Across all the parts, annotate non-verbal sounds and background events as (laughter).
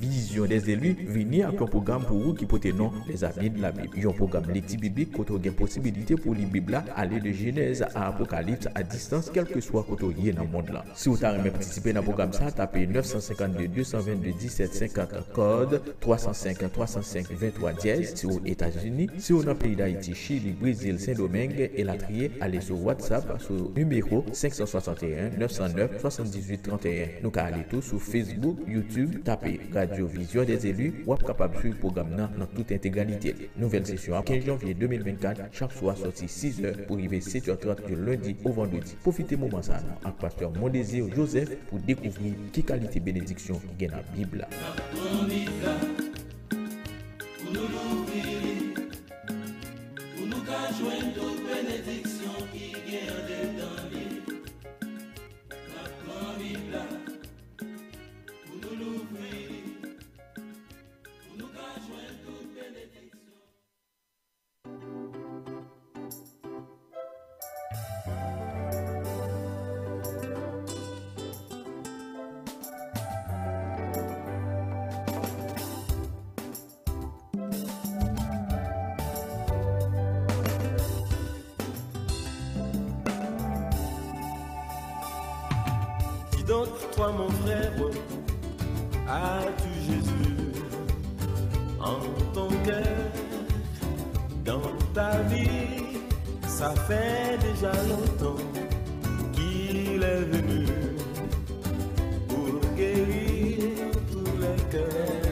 Vision des élus venir avec program pou ou ki pote non les amis de la Bib. Yon program lekti biblik koto gen posibilite pou li Bib la ale de Genèse a Apokalips a distans kelke swa koto ye nan mond la. Si ou ta reme patisipe nan program sa, tape 952-222-1750 kode 305-305-2310 si ou Etats-Unis, si ou nan peyi d'Haïti, Chili, Brésil, Saint-Domingue et la trier, ale sou WhatsApp sou numero 561-909-7831. Nou ka ale tou sou Facebook, Youtube, tape Radio Vision des Élus, wap kapab sou suivre le programme dans toute intégralité. Nouvelle session à 15 janvier 2024, chaque soir sorti 6h pour arriver 7h30 du lundi au vendredi. Profitez moment ça avec pasteur Mon Désir Joseph pour découvrir qui qualité bénédiction gagne la Bible. bénédiction toi mon frère, as-tu Jésus en ton cœur, dans ta vie Ça fait déjà longtemps qu'il est venu pour guérir tous les cœurs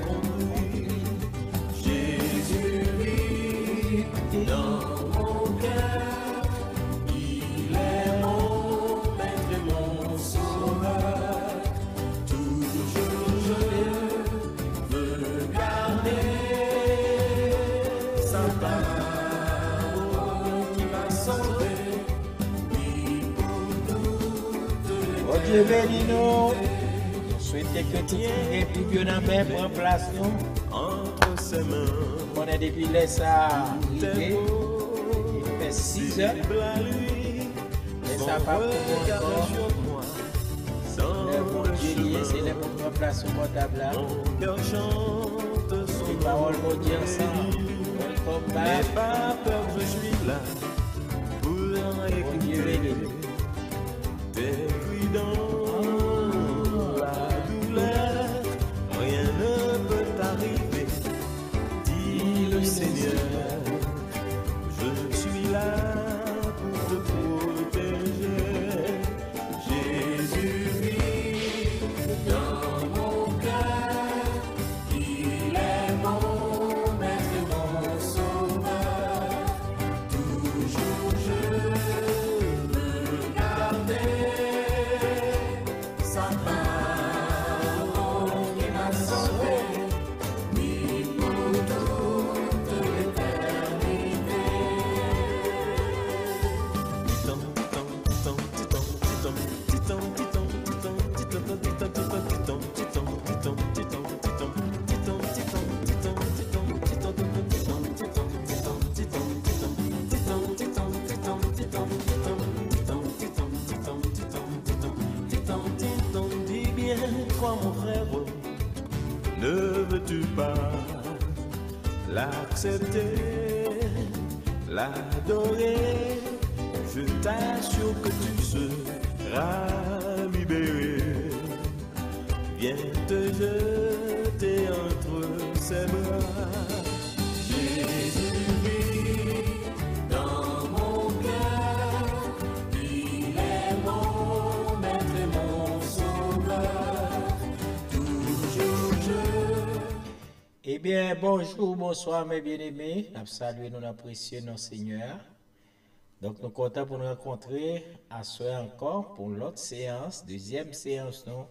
les ça arrivé. Il fait 6 heures. Visible à lui, Mais son ça va pour regard encore. sur moi. Sans Le bon Dieu lié, c'est le le pour place au portable là. Mon cœur chante Les son paroles vont dire ensemble. Welcome N'aie back. pas peur, je suis là pour Bon Dieu l'accepter, l'adorer. Je t'assure que tu seras bonjour, bonsoir, mes bien-aimés. Nous saluons, nous apprécions nos Seigneur. Donc, nous contents pour nous rencontrer à soir encore pour l'autre séance, deuxième séance, non?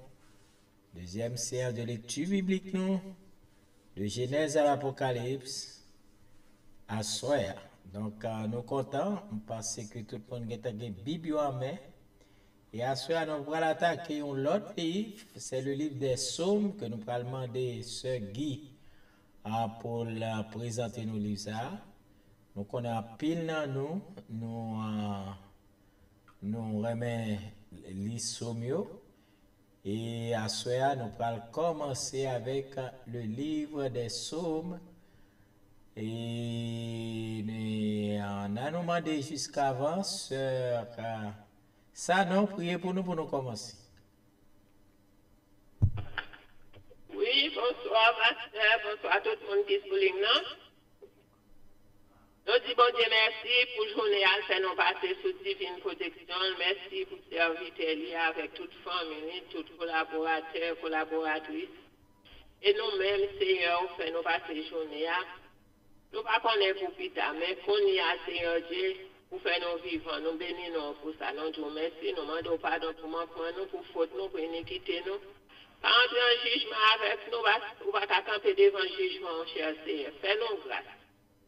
Deuxième séance de lecture biblique, non? De Genèse à l'Apocalypse, à soir. Donc, euh, nous contents parce que tout le monde a une Bible en main. Et à soir, nous allons attaquer un autre livre, c'est le livre des Psaumes que nous allons demander Sœur Guy Ah, apol prezante nou liv sa. Nou kon apil nan nou, nou, uh, nou remen li somyo. E aswea nou pral komanse avek le liv de som. E nan nou mande jisk avan, sa euh, nou priye pou nou pou nou komanse. Bonsoir, pasteur, bonsoir tout le monde qui se bouline, non? Nous disons bon Dieu merci pour journée à faire nous passer sous divine protection. Merci pour serviteur lié avec toute famille, tout collaborateur, collaboratrice. Et nous-mêmes, Seigneur, fait nous passer journée. Nous pas connaître pour plus tard, mais qu'on y a, Seigneur Dieu, pour faire nous vivre, nous bénissons pour ça. Nous disons merci, nous demandons pardon pour manquement, nous, pour faute, nous, pour iniquité, nous. Pas entrer en jugement avec nous, on va camper devant le jugement, cher Seigneur. Fais-nous grâce.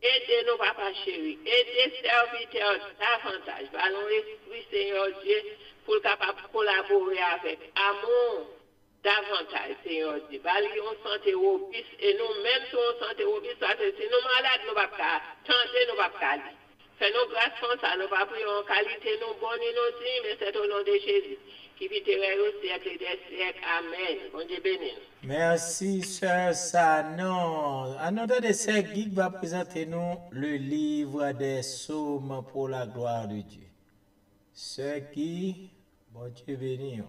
Aidez-nous, papa chéri. Aidez serviteurs davantage. Ballon l'Esprit, Seigneur Dieu, pour le capable collaborer avec amour davantage, Seigneur Dieu. Ballon santé robuste et nous-mêmes, si on santé parce que si nous malades, nous ne pouvons pas tenter, nous ne pouvons pas Fais-nous grâce pour ça, nous ne pouvons pas en qualité, nous bonnes et nous dignes, mais c'est au nom de Jésus qui. Merci, sœur Sanon. Another de Sœur Guy va présenter nous le livre des psaumes pour la gloire de Dieu. Sœur Guy, bon Dieu béni.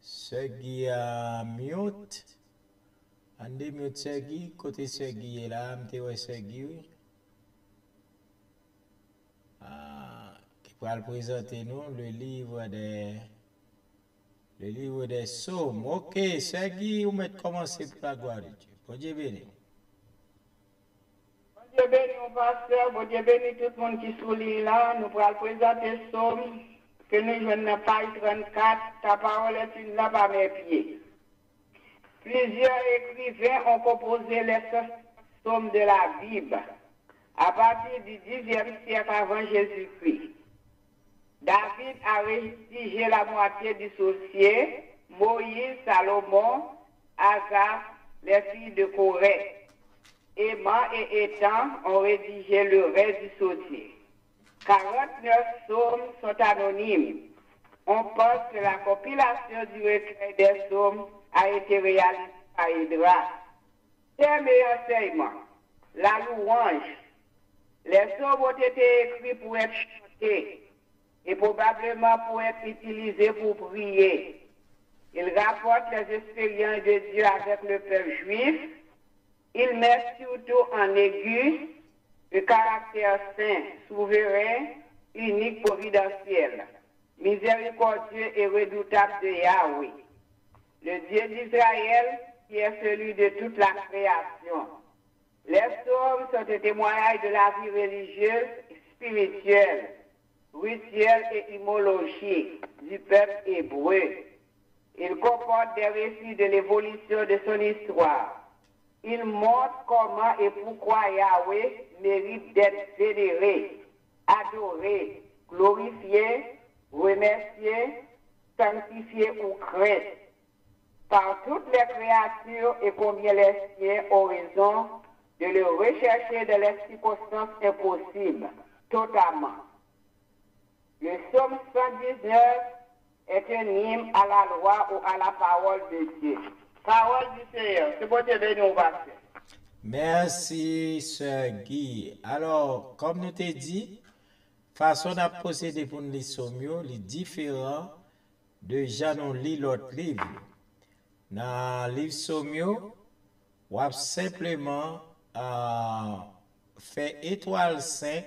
Sœur Guy a mute. Mute côté Sœur Guy est là, m'te oui. Ah, qui va présenter nous le livre des le livre des psaumes. Ok, Sœur Guy, vous mettez commencer pour la gloire de Dieu. Bon Dieu béni. Bon Dieu béni, mon pasteur, bon Dieu béni tout le monde qui sourit là. Nous pourrons présenter Somme que nous jouons dans page 34. Ta parole est une lampe à mes pieds. Plusieurs écrivains ont composé les psaumes de la Bible à partir du 10e siècle avant Jésus-Christ. David a rédigé la moitié du sorcier, Moïse, Salomon, Azar, les filles de Corée. Emma et Étan ont rédigé le reste du sorcier. 49 psaumes sont anonymes. On pense que la compilation du recueil des psaumes a été réalisée par Hydra. Thème et enseignement. La louange. Les psaumes ont été écrits pour être chantés et probablement pour être utilisés pour prier. Il rapporte les expériences de Dieu avec le peuple juif. Il met surtout en aigu le caractère saint, souverain, unique, providentiel, miséricordieux et redoutable de Yahweh, le Dieu d'Israël qui est celui de toute la création. Les psaumes sont un témoignage de la vie religieuse, spirituelle, rituelle et immologie du peuple hébreu. Il comporte des récits de l'évolution de son histoire. Il montre comment et pourquoi Yahweh mérite d'être vénéré, adoré, glorifié, remercié, sanctifié ou craint par toutes les créatures et combien les siens ont raison de le rechercher dans les circonstances impossibles, totalement. Le psaume 119 est un hymne à la loi ou à la parole de Dieu. Parole du Seigneur, c'est bon Dieu nous passer. Merci, Sœur Guy. Alors, comme nous t'ai dit, façon de procéder pour les sommiaux, les différents de Janon lit l'autre livre. Dans le livre sommiaux, on simplement euh, fait étoile 5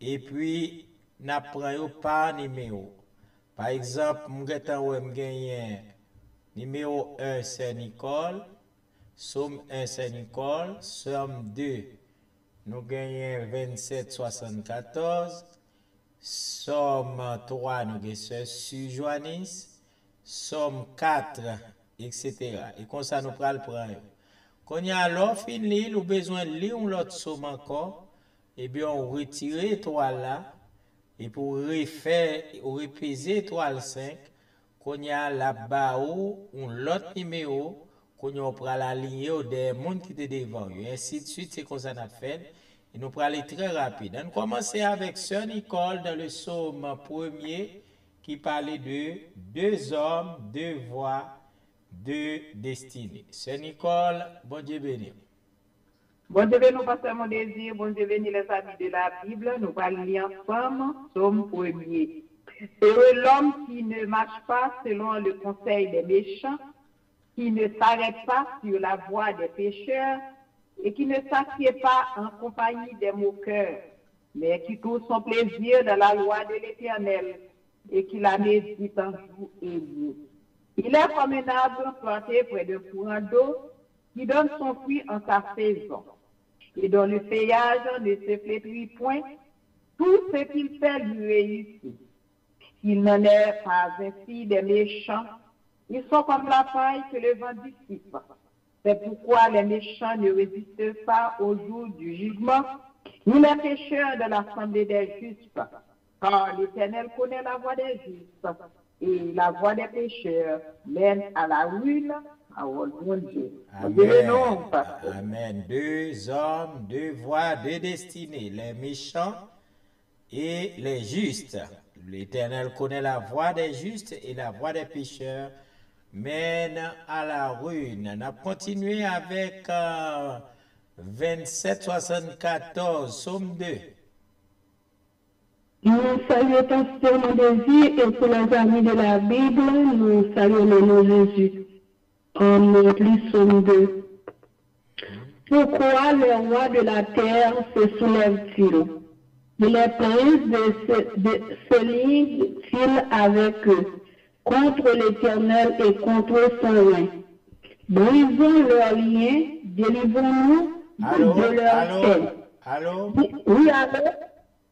et puis nap pran yo pa nime yo. Par ekzamp, mwen getan wè m genyen nime yo 1 se Nikol, som 1 se Nikol, som 2 nou genyen 2774, som 3 nou genyen se Sujwanis, som 4, etc. E kon sa nou pral pran yo. Kon ya lò fin li, nou bezwen li yon lot som anko, eh e bi yon retire 3 la, et pour refaire, ou repaiser étoile 5, qu'on y a là-bas ou l'autre numéro, qu'on y a prend la ligne des gens qui étaient devant. Et ainsi de suite, c'est comme ça qu'on a fait. Et nous prenons aller très rapide. On commence avec Sœur Nicole dans le psaume premier, qui parlait de deux hommes, deux voies, deux destinées. Sœur Nicole, bon Dieu béni. Bon Dieu béni, pasteur mon désir, bon Dieu les amis de la Bible, nous parlons ensemble, somme premier. Heureux l'homme qui ne marche pas selon le conseil des méchants, qui ne s'arrête pas sur la voie des pécheurs et qui ne s'assied pas en compagnie des moqueurs, mais qui trouve son plaisir dans la loi de l'Éternel et qui la médite en jour et nuit. Il est comme un arbre planté près d'un courant d'eau qui donne son fruit en sa saison et dont le feuillage ne se flétrit point. Tout ce qu'il fait lui réussit. Il n'en est pas ainsi des méchants. Ils sont comme la paille que le vent dissipe. C'est pourquoi les méchants ne résistent pas au jour du jugement, ni les pécheurs de l'assemblée des justes. Car l'Éternel connaît la voie des justes, et la voie des pécheurs mène à la ruine. De pasteur. Amen. Deux hommes, deux voies, deux destinées. Les méchants et les justes. L'Éternel connaît la voie des justes et la voie des pécheurs mène à la ruine. On a continué avec euh, 27-74, Somme 2. Nous saluons pasteur mon désir et pour les amis de la Bible, nous saluons le nom de Jésus. En 2. Pourquoi les rois de la terre se soulèvent-ils les princes de se, de, se liguent-ils avec eux contre l'Éternel et contre son règne Brisons leurs liens, délivrons-nous de leur chaîne. allô? Oui, allô?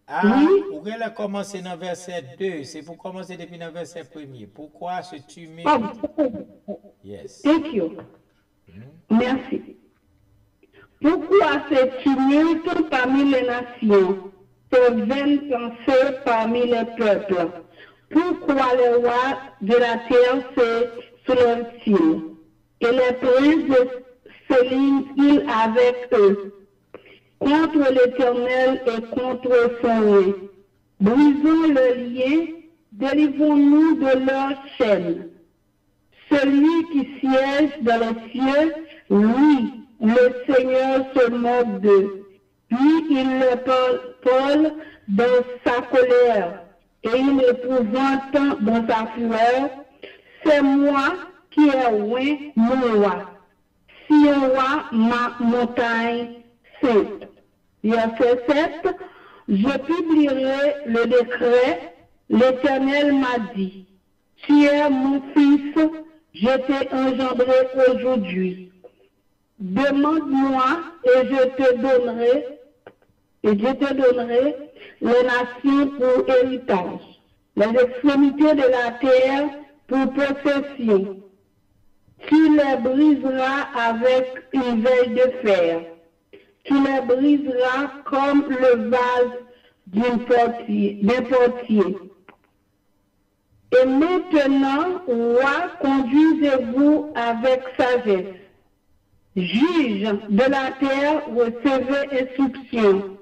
Ah, Oui. vous allez commencer dans verset 2. C'est pour commencer depuis le verset 1er. Pourquoi se tuer Oh, Yes. thank you. Merci. Pourquoi ce tumulte parmi les nations, ce vaines pensées parmi les peuples? Pourquoi les rois de la terre se soulèvent-ils? Et les princes se lient-ils avec eux? Contre l'Éternel et contre son. Brisons le lien, délivrons-nous de leur chaîne. Celui qui siège dans les cieux, lui, le Seigneur se moque d'eux. Puis il le parle dans sa colère et il épouvante dans sa fureur. C'est moi qui ai oint mon roi. Si roi ma montagne sainte. Verset 7. Je publierai le décret. L'Éternel m'a dit, tu es mon fils, je t'ai engendré aujourd'hui. Demande-moi et je te donnerai, et je te donnerai les nations pour héritage, les extrémités de la terre pour possession. Tu les briseras avec une veille de fer. Tu les briseras comme le vase d'un portier. Et maintenant, roi, conduisez-vous avec sagesse. Juge de la terre, recevez instruction.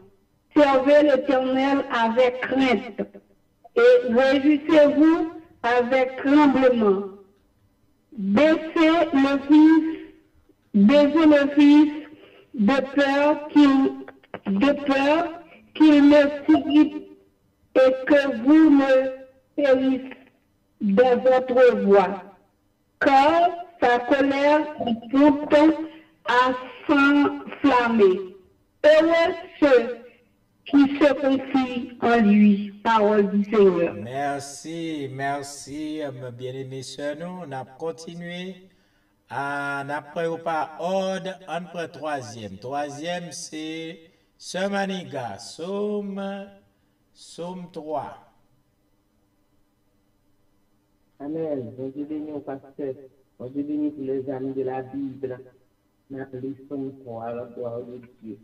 Servez l'Éternel avec crainte. Et réjouissez-vous avec tremblement. Baissez le fils, baissez le fils de peur qu'il, ne s'irrite et que vous ne périssez de votre voix. Car sa colère est prompte à s'enflammer. Heureux ceux qui se confient en lui. Parole du Seigneur. Merci, merci, euh, bien-aimés sœurs. Nous, on a continué. On a pris au pas ordre, on prend troisième. Troisième, c'est Sœur Maniga, Somme, Somme 3. Amen. Bon Dieu béni au pasteur. Bon Dieu béni pour les amis de la Bible. N'appelez son croix à la gloire de Dieu.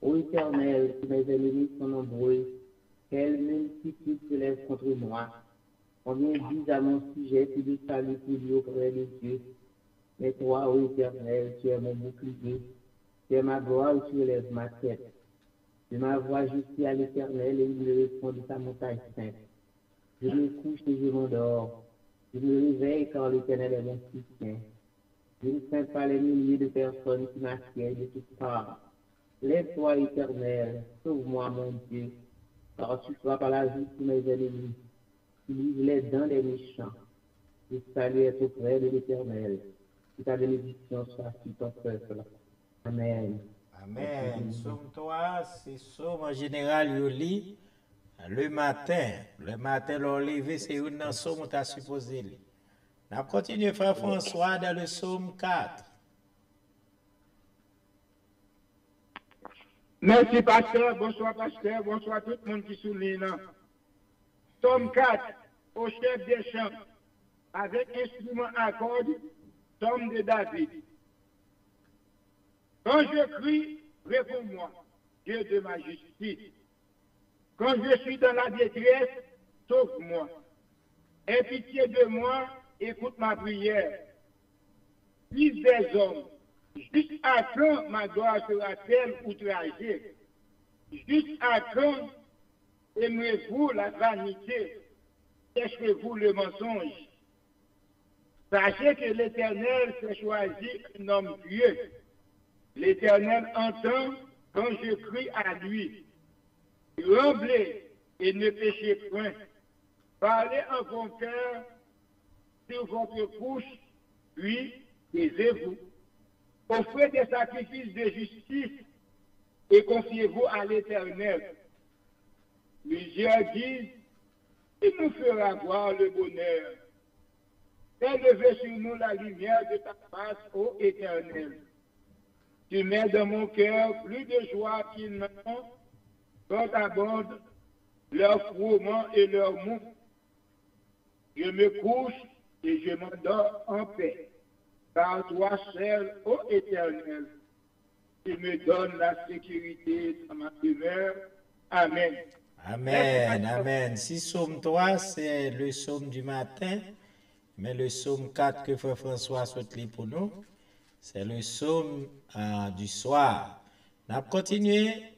Ô éternel, mes ennemis sont nombreux. Quelle multitude se lève contre moi? Combien disent à mon sujet que de salut pour lui auprès de Dieu? Mais toi, ô éternel, tu es mon bouclier. Tu es ma gloire où tu élèves ma tête. Je suis à l'éternel et il me répond de sa montagne sainte. Je me couche et je m'endors. Je me réveille car l'Éternel est mon soutien. Je ne crains pas les milliers de personnes qui m'assiègent de toutes parts. Lève-toi, Éternel, sauve-moi, mon Dieu, car tu frappes à la vie tous mes ennemis. Tu livres les dents des méchants. Le salut est auprès de l'Éternel. Que ta bénédiction soit sur ton peuple. Amen. Amen. Somme 3, c'est somme en général, yo lit le matin. Le matin, l'on levé, c'est une dans somme où t'as supposé lire. On continue, frère François, dans le psaume 4. Merci, pasteur. Bonsoir, pasteur. Bonsoir tout le monde qui souligne. Tome 4, au chef des chants, avec instrument à cordes, Tome de David. Quand je crie, réponds-moi, Dieu de ma justice. Quand je suis dans la détresse, sauve-moi. Aie pitié de moi, écoute ma prière. Fils des hommes, jusqu'à quand ma gloire sera-t-elle outragée? Jusqu'à quand aimerez-vous la vanité? Chercherez-vous le mensonge? Sachez que l'Éternel s'est choisi un homme pieux. L'Éternel entend quand je crie à lui. Tremblez et ne péchez point. Parlez en bon cœur sur votre couche, puis taisez-vous. Offrez des sacrifices de justice et confiez-vous à l'Éternel. Plusieurs disent, il nous fera voir le bonheur. Fais sur nous la lumière de ta face, ô Éternel. Tu mets dans mon cœur plus de joie qu'ils n'ont quand abondent leur froment et leur mou. Je me couche et je m'endors en paix. Car toi seul, ô Éternel, tu me donnes la sécurité dans ma demeure. Amen. Amen, amen. Si psaume 3, c'est le psaume du matin, mais le psaume 4 que Frère François souhaite lire pour nous, c'est le psaume euh, du soir. On a continué.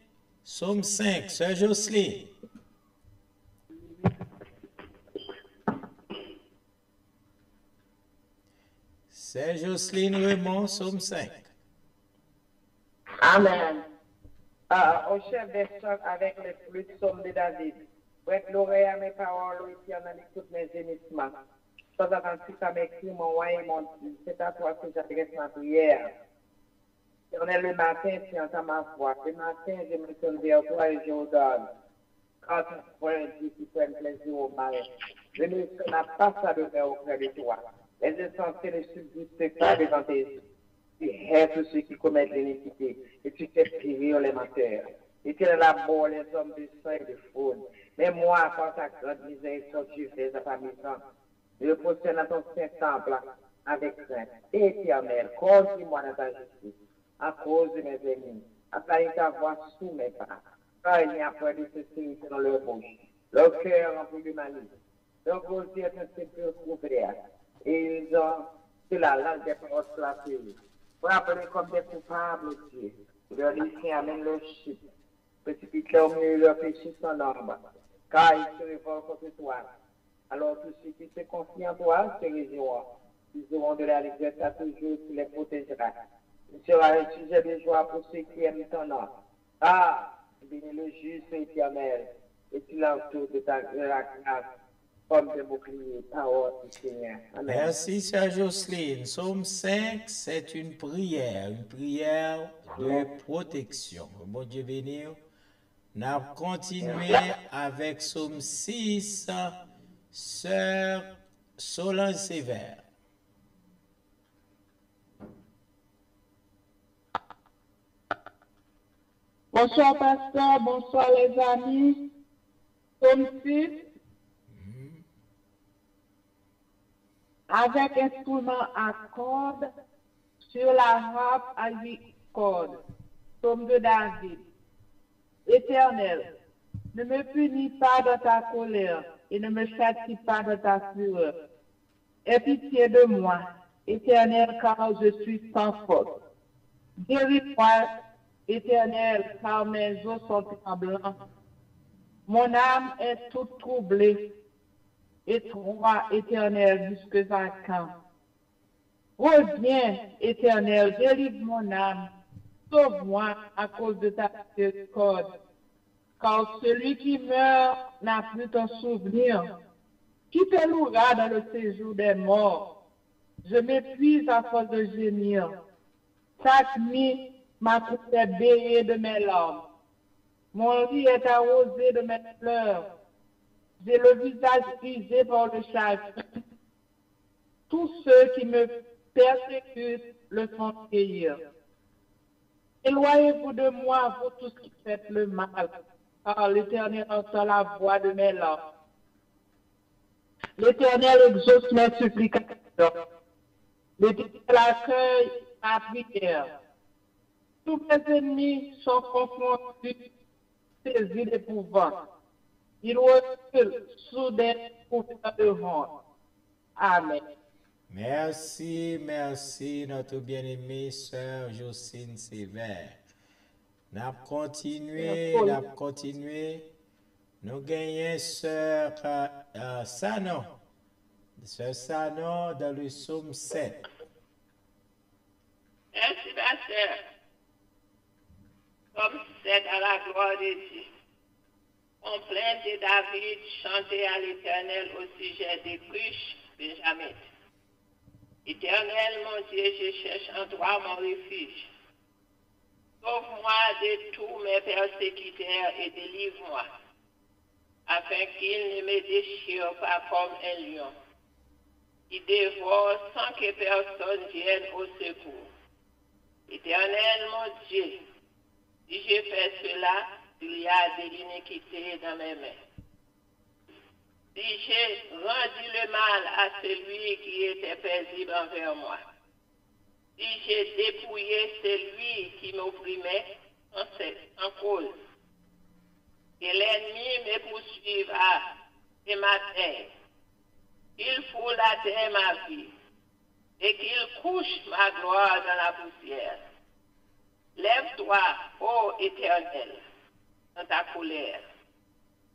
Psaume 5, Sœur Jocelyne. Sœur Jocelyne Raymond, psaume 5. Amen. Ah, au chef des chants avec flûtes psaume de David. Prête l'oreille à mes paroles, oui, qui en mes gémissements. Sans attendre à mes cris, mon roi et mon Dieu. C'est à toi que j'adresse ma prière. Éternel, le matin, tu entends ma voix. Le matin, je me tourne vers toi et je ordonne. Quand tu prends un Dieu qui prend plaisir au mal, je ne ferai pas ça de faire auprès de toi. Les essentiels ne subsistent pas devant tes yeux. Tu hais ceux qui commettent l'iniquité et tu fais périr les menteurs. Et tu élabores les hommes de sang et de fraude. Mais moi, par ta grande miséricorde, tu fais à ta mission. Procède à ton saint-temple avec crainte. Éternel, conduis-moi dans ta justice à cause de mes ennemis, afin ta voix sous mes pas. Car il n'y a pas de sincérité dans leur bouche. Leur cœur rempli de malice. Leur gosier est un sépulcre ouvert. Et ils ont sur la langue des paroles flattées. Frappez comme des coupables, Dieu. Leur lycéens amènent leur chute. Précipite au milieu de leur péché sans nombre. Car ils se révoltent contre toi. Alors tous ceux qui se confient en toi se réjouiront. Ils auront de la liberté à toujours qui les protégera. Il sera un sujet de joie pour ceux qui aiment ton nom. Ah, bénis le juste éternel, et tu l'entoures de ta de grâce, comme des boucliers, parole du Seigneur. Merci, Sœur Jocelyne. Psaume 5, c'est une prière, une prière de protection. Bon Dieu bénisse. On a continué avec Psaume 6, Sœur Solange Sévère. Bonsoir, pasteur. Bonsoir, les amis. Comme si, avec instrument à cordes, sur la harpe à huit cordes, comme de David. Éternel, ne me punis pas de ta colère et ne me châtie pas de ta fureur. Aie pitié de moi, éternel, car je suis sans faute. Guéris-moi, éternel, car mes os sont tremblants. Mon âme est toute troublée. et toi, éternel, jusque à quand? Reviens, éternel, délivre mon âme, sauve-moi à cause de ta miséricorde. Car celui qui meurt n'a plus ton souvenir. Qui te louera dans le séjour des morts? Je m'épuise à force de gémir. Chaque nuit, ma est béée de mes larmes. Mon lit est arrosé de mes pleurs. J'ai le visage usé par le chagrin. Tous ceux qui me persécutent le font vieillir. Éloignez-vous de moi, vous tous qui faites le mal, l'Éternel entend la voix de mes larmes. L'Éternel exauce mes supplications. L'Éternel accueille ma prière. Tous mes ennemis sont confondus, saisis d'épouvante. Ils reculent sous des couverts de. Amen. Merci, merci, notre bien-aimée sœur Jocelyne Sévère. N'a continué, n'a continué. Nous gagnons sœur euh, euh, Sanon. Sœur Sanon dans le psaume 7. Merci, ma sœur. Comme c'est à la gloire de Dieu. On plainte de David chanter à l'Éternel au sujet des cruches Benjamin. Éternel, mon Dieu, je cherche en toi mon refuge. Sauve-moi de tous mes persécuteurs et délivre-moi, afin qu'ils ne me déchirent pas comme un lion, qui dévore sans que personne vienne au secours. Éternel, mon Dieu, si je fais cela, il y a de l'iniquité dans mes mains. Si j'ai rendu le mal à celui qui était paisible envers moi, si j'ai dépouillé celui qui m'opprimait en, en cause, que l'ennemi me poursuive à et ma terre, qu'il foule à terre ma vie, et qu'il couche ma gloire dans la poussière. Lève-toi, ô Éternel, dans ta colère.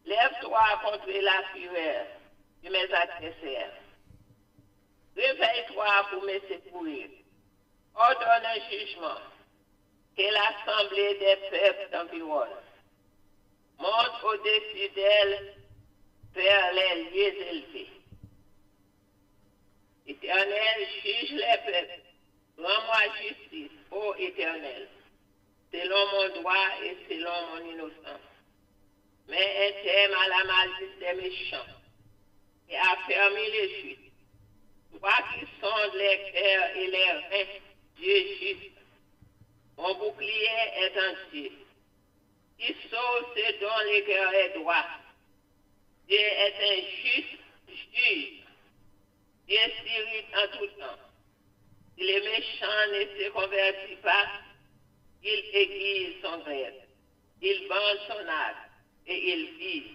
Lève-toi contre la fureur de mes adversaires. Réveille-toi pour me secourir. Ordonne un jugement que l'assemblée des peuples t'environne. Monte au-dessus d'elle vers les lieux élevés. Éternel, juge les peuples. Rends-moi justice, ô Éternel, selon mon droit et selon mon innocence mais un terme à la malice des méchants et a fermé les chutes. Toi qui sondes les cœurs et les reins, Dieu juste. Mon bouclier est en Dieu. Qui sauve ceux dont le cœur est droit. Dieu est un juste juge. Dieu s'irrite en tout temps. Si le méchant ne se convertit pas, il aiguise son grève. Il bande son âme et il vit.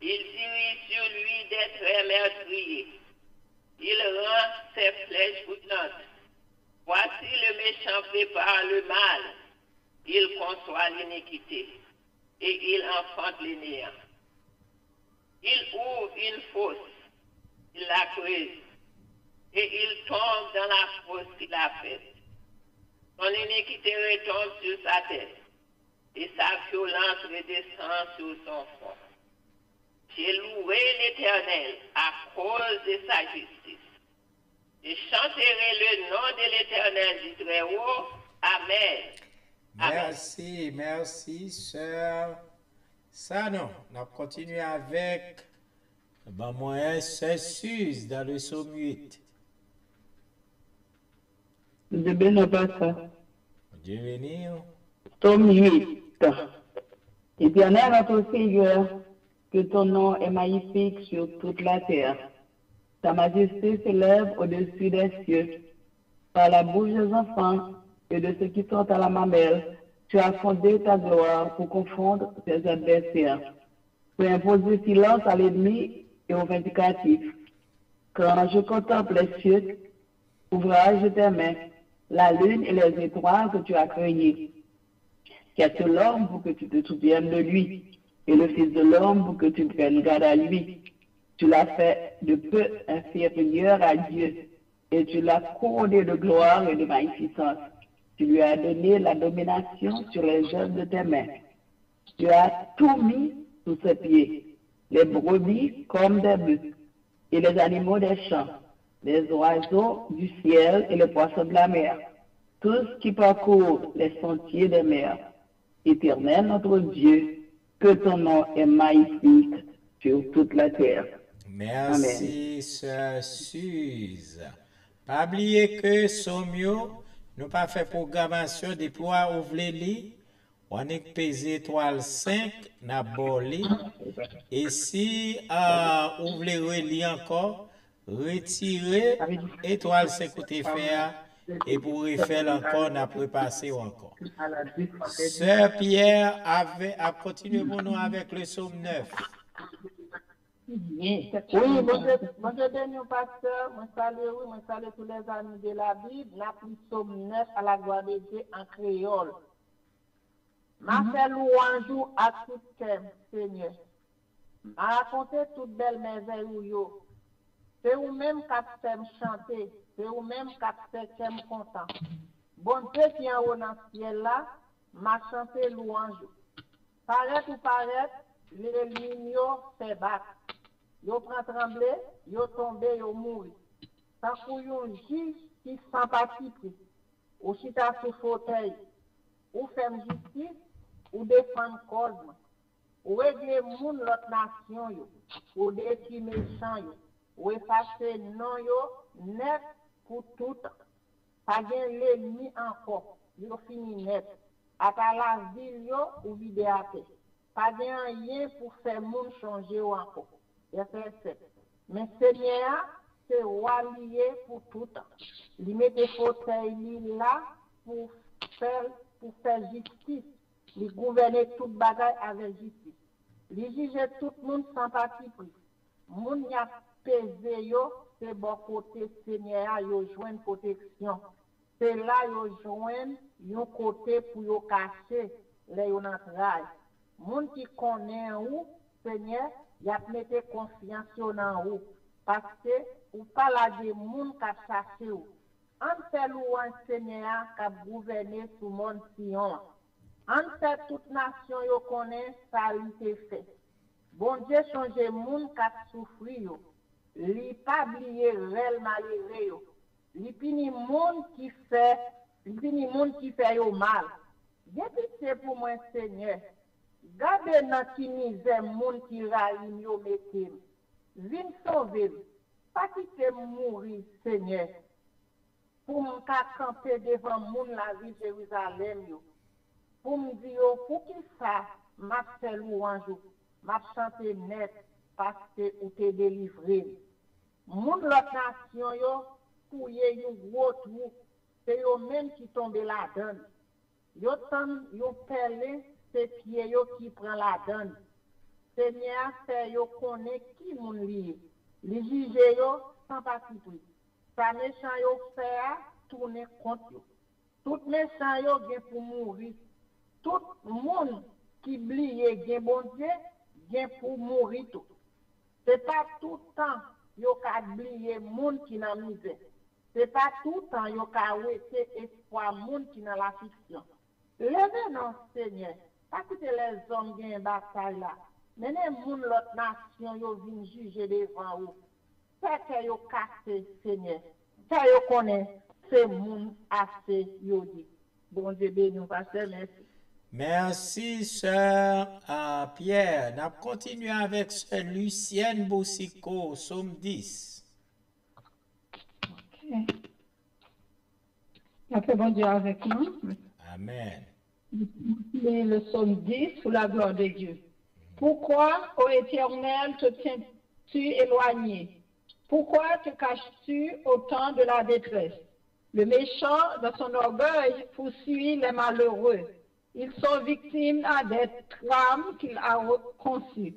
Il dirige sur lui des traits meurtriers. Il rend ses flèches brûlantes. Voici le méchant prépare le mal. Il conçoit l'iniquité et il enfante les néants. Il ouvre une fosse, il la creuse et il tombe dans la fosse qu'il a faite. Son iniquité retombe sur sa tête et sa violence redescend sur son front. J'ai loué l'Éternel à cause de sa justice. Je chanterai le nom de l'Éternel du Très-Haut. Amen. Merci, merci, sœur. Ça, non, on a continué avec ben, moi, c'est Suze dans le psaume 8. De Bénobata. Dieu béni. Tome 8. Éternel notre Seigneur, que ton nom est magnifique sur toute la terre. Ta majesté s'élève au-dessus des cieux. Par la bouche des enfants et de ceux qui sont à la mamelle, tu as fondé ta gloire pour confondre tes adversaires, pour imposer silence à l'ennemi et aux vindicatifs. Quand je contemple les cieux, ouvrage de tes mains, la lune et les étoiles que tu as créées, Qu'est-ce l'homme pour que tu te souviennes de lui, et le Fils de l'homme pour que tu prennes garde à lui? Tu l'as fait de peu inférieur à Dieu et tu l'as couronné de gloire et de magnificence. Tu lui as donné la domination sur les œuvres de tes mains. Tu as tout mis sous ses pieds, les brebis comme des bœufs, et les animaux des champs, les oiseaux du ciel et les poissons de la mer, tout ce qui parcourt les sentiers des mers. Éternel notre Dieu, que ton nom est magnifique sur toute la terre. Merci, Sœur Suze. Pas oublier que Somio, nous pas fait programmation depuis ouvre li, on est pesé étoile 5 na boli. Et si euh, ouvre li encore, retirer étoile 5 côté faire et pour refaire encore, on a prépassé encore. Sœur Pierre avait, a continué pour nous avec le psaume 9. Oui, béni au pasteur, moi salue, oui, moi salue tous les amis de la Bible, la plus somme 9 à la gloire de Dieu en créole. M'a fait louange à tout thème, Seigneur. M'a raconté toute belle merveille ou yo. C'est ou même qu'à faire chanter, c'est ou même qu'à faire content. Bon Dieu qui est en haut dans le ciel là, m'a chanté louange. Paraît ou paraît, les lignes fait battre. yo pran tremble, yo tombe, yo mouri. Sa kou yon jiz ki san pati pri. Ou chita sou fotey, ou fem jistis, ou defan kozman. Ou regle moun lot nasyon yo, ou deti mechan yo, ou efase nan yo net pou toutan. Pa gen le ni anko, yo fini net. Ata la zil yo ou vide ate. Pa gen yen pou fe moun chanje yo anko. Verset 7. Mais Seigneur, c'est roi lié pour tout. Il met des fauteuils là pour faire, pour faire justice. Il gouverne toute bagaille avec justice. Il juge tout le monde sans parti pris. Moun y a pesé yo, c'est bon côté Seigneur, yo joint protection. C'est là yo joint yon côté pour yo cacher les yon entrailles. Moun qui connaît où, Seigneur, yap mette konfiyansyon nan ou, paske ou palage moun kap chase ou. An fel ou an senea kap gouverne sou moun siyon. An fel tout nasyon yo konen sa lute fe. Bon je chanje moun kap soufri yo. Li pa bliye rel malire yo. Li pini moun ki fe, li pini moun ki fe yo mal. Depi se pou mwen senea, Gade nan ki mize moun ki rayin yo metim. Vin sovim. Pa ki te mouri, Senye. Pou m ka kampe devan moun la vi Jeruzalem yo. Pou m diyo, pou ki sa, map se lou anjou. Map chante net, paske ou te delivre. Moun lot nasyon yo, pou ye yon wotrou, se yo men ki tombe la dan. Yo tan, yo pele, se pye yo ki pran la dan. Se nye a fe yo konen ki moun liye. Li juje yo san patitwi. Sa mechan yo fe a, tourne kont yo. Tout mechan yo gen pou mouri. Tout moun ki bliye gen bonje, gen pou mouri tout. Se pa toutan yo ka bliye moun ki nan mize. Se pa toutan yo ka wete espwa moun ki nan la fiksyon. Leve nan se nye. Pas que les hommes gagnent bataille là. Menez moun l'autre nation yo vin juger devant vous. Fait que yo casse Seigneur. Fait yo connaît c'est moun assez yo dit. Bon Dieu béni pasteur merci. Merci, sœur euh, Pierre. Nous continuons avec sœur Lucienne Boussico, Somme 10. La paix bon Dieu avec nous. Amen. Le psaume 10 sous la gloire de Dieu. Pourquoi, ô Éternel, te tiens-tu éloigné? Pourquoi te caches-tu au temps de la détresse? Le méchant, dans son orgueil, poursuit les malheureux. Ils sont victimes à des trames qu'il a conçues.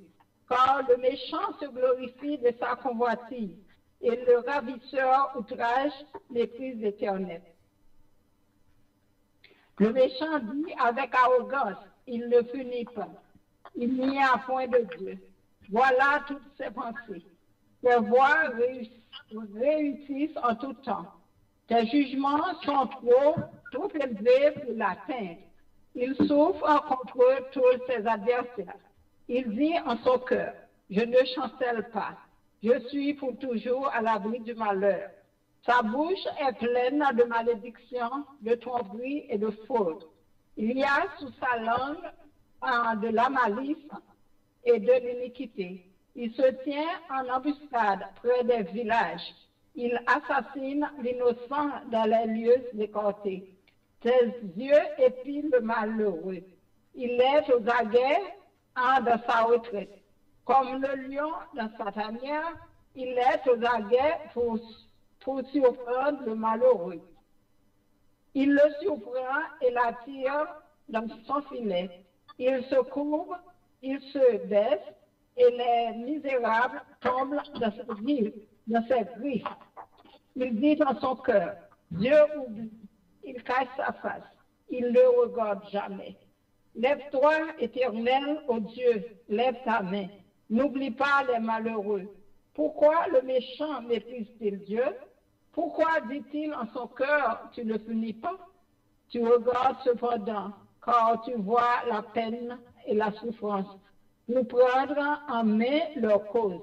Car le méchant se glorifie de sa convoitise et le ravisseur outrage l'Église éternelle. Le méchant dit avec arrogance, il ne punit pas. Il n'y a point de Dieu. Voilà toutes ses pensées. Tes voies réuss- réussissent en tout temps. Tes jugements sont trop, trop élevés pour l'atteindre. Il souffre contre tous ses adversaires. Il dit en son cœur, je ne chancelle pas. Je suis pour toujours à l'abri du malheur. Sa bouche est pleine de malédictions, de tromperies et de fautes. Il y a sous sa langue euh, de la malice et de l'iniquité. Il se tient en embuscade près des villages. Il assassine l'innocent dans les lieux écortés. Ses yeux épient le malheureux. Il est aux aguets en de sa retraite. Comme le lion dans sa tanière, il est aux aguets pour, pour surprendre le malheureux. Il le surprend et l'attire dans son filet. Il se courbe, il se baisse, et les misérables tombent dans ses. Dans ses griffes. Il dit dans son cœur, Dieu oublie. Il cache sa face. Il ne regarde jamais. Lève-toi, éternel, ô Dieu, lève ta main. N'oublie pas les malheureux. Pourquoi le méchant méprise-t-il Dieu? Pourquoi dit-il en son cœur, tu ne punis pas? Tu regardes cependant, car tu vois la peine et la souffrance, pour prendre en main leur cause.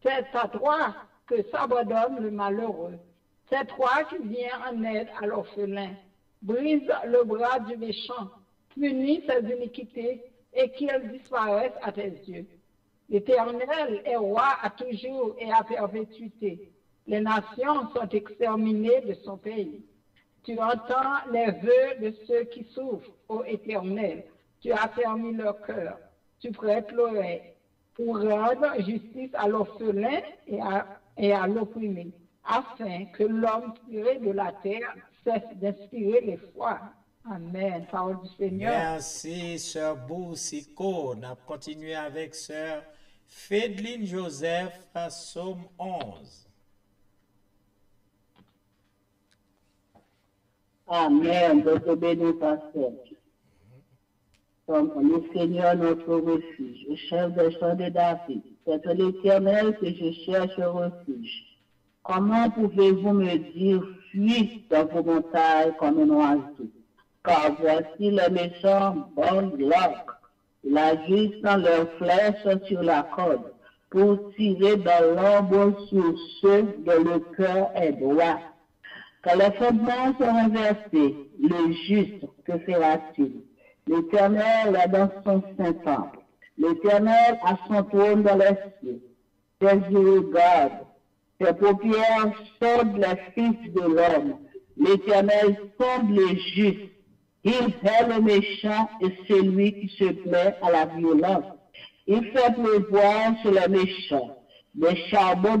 C'est à toi que s'abandonne le malheureux. C'est toi qui viens en aide à l'orphelin. Brise le bras du méchant, punis ses iniquités et qu'il disparaisse à tes yeux. L'Éternel est roi à toujours et à perpétuité. Les nations sont exterminées de son pays. Tu entends les vœux de ceux qui souffrent, ô Éternel. Tu as fermé leur cœur. Tu prêtes l'oreille pour rendre justice à l'orphelin et à, et à l'opprimé, afin que l'homme tiré de la terre cesse d'inspirer les foi. Amen. Parole du Seigneur. Merci, sœur Boussico. On a continué avec sœur Fédeline Joseph, à Psaume 11. Amen. Dieu te bénisse, pasteur. Comme le Seigneur notre refuge, le chef des chants de David, c'est l'Éternel que je cherche refuge. Comment pouvez-vous me dire, fuis dans vos montagnes comme un oiseau? Car voici les méchants bons l'orque. Ils agissent dans leurs flèches sur la corde pour tirer dans l'ombre sur ceux dont le cœur est droit. Quand les fondements sont renversés, le juste, que fera-t-il? L'Éternel est dans son saint temple. L'Éternel a son trône dans les cieux. Ses yeux regardent. Ses paupières sondent les fils de l'homme. L'Éternel sonde les justes. Il hait le méchant et celui qui se plaît à la violence. Il fait pleuvoir sur les méchants des charbons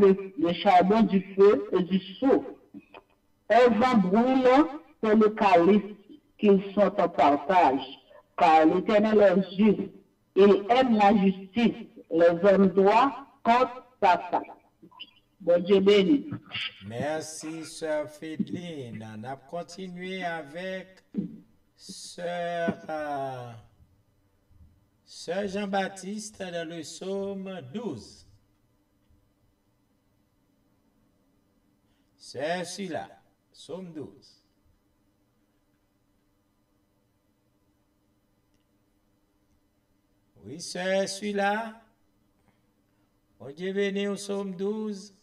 du feu et du soufre. Vent brûlant, c'est le calice qu'ils sont en partage, car l'Éternel est juste. Il aime la justice. Les hommes droits contre sa face. Bon Dieu béni. Merci, sœur Fédeline. On a continué avec sœur, euh, Jean-Baptiste dans le psaume 12. C'est celui-là, psaume 12. Oui, c'est celui-là. Bon Dieu béni au psaume 12.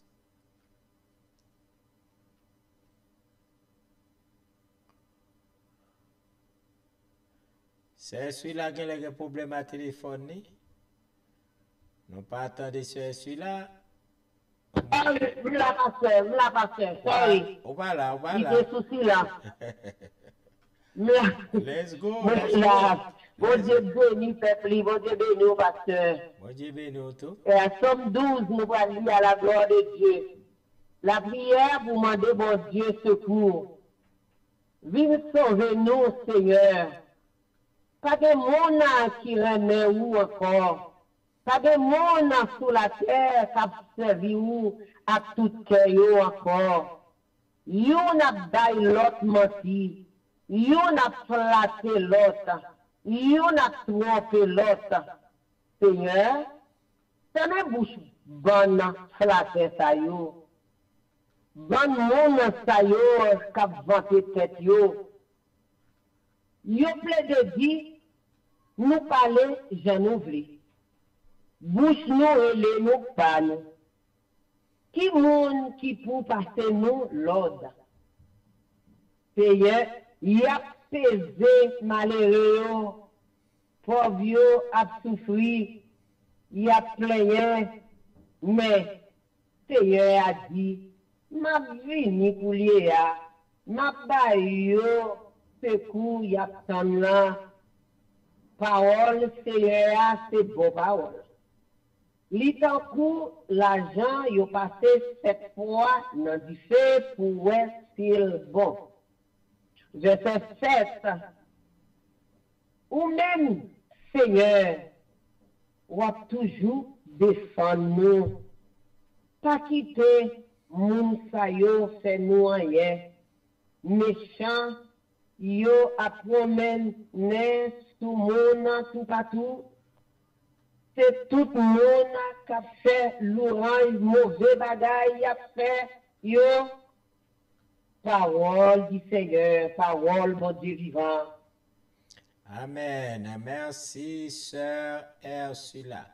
C'est celui-là qui a des problèmes à téléphone. Non pas attendre celui-là. Oui, la pasteur, oui, la pasteur, sorry. On va là, on va Il y a des soucis là. Let's go. bon Dieu béni, peuple, bon Dieu béni pasteur. Bon Dieu béni tout. Somme 12, nous allons lire à la gloire de Dieu. La prière pour demander, bon Dieu, secours. Vive sauver-nous, Seigneur. Pas de monde qui remet où encore. Pas de monde sous la terre qui a servi où à tout cœur encore. Yon a bail l'autre menti. Yon a flatté l'autre. Yon a trompé l'autre. Seigneur, c'est mes bouches bon flatte sa yo, bon moun sa yo kap vante tet yo. Yo ple vle. Bouch nou ele nou pa nou. Ki moun ki pou pase nou loda. Peye, yap peze malere yo, pov yo ap soufri, yap plenye, me, peye a di, ma vini pou liye ya, ma bay yo, se kou yap tan la, parol seye a se bo parol. Li tan kou la jan yo pase set fwa nan di fe pou bon. Verset 7 Ou men seye wap toujou defan nou. Pa kite moun sayo se nou anye. Mechan yo ap women ne sou mounan tou patou. Se tout moun kap fè louranj mouve bagay ap fè yo. Parole du Seigneur, parole mon Dieu vivant. Amen. Merci, sœur Ursula.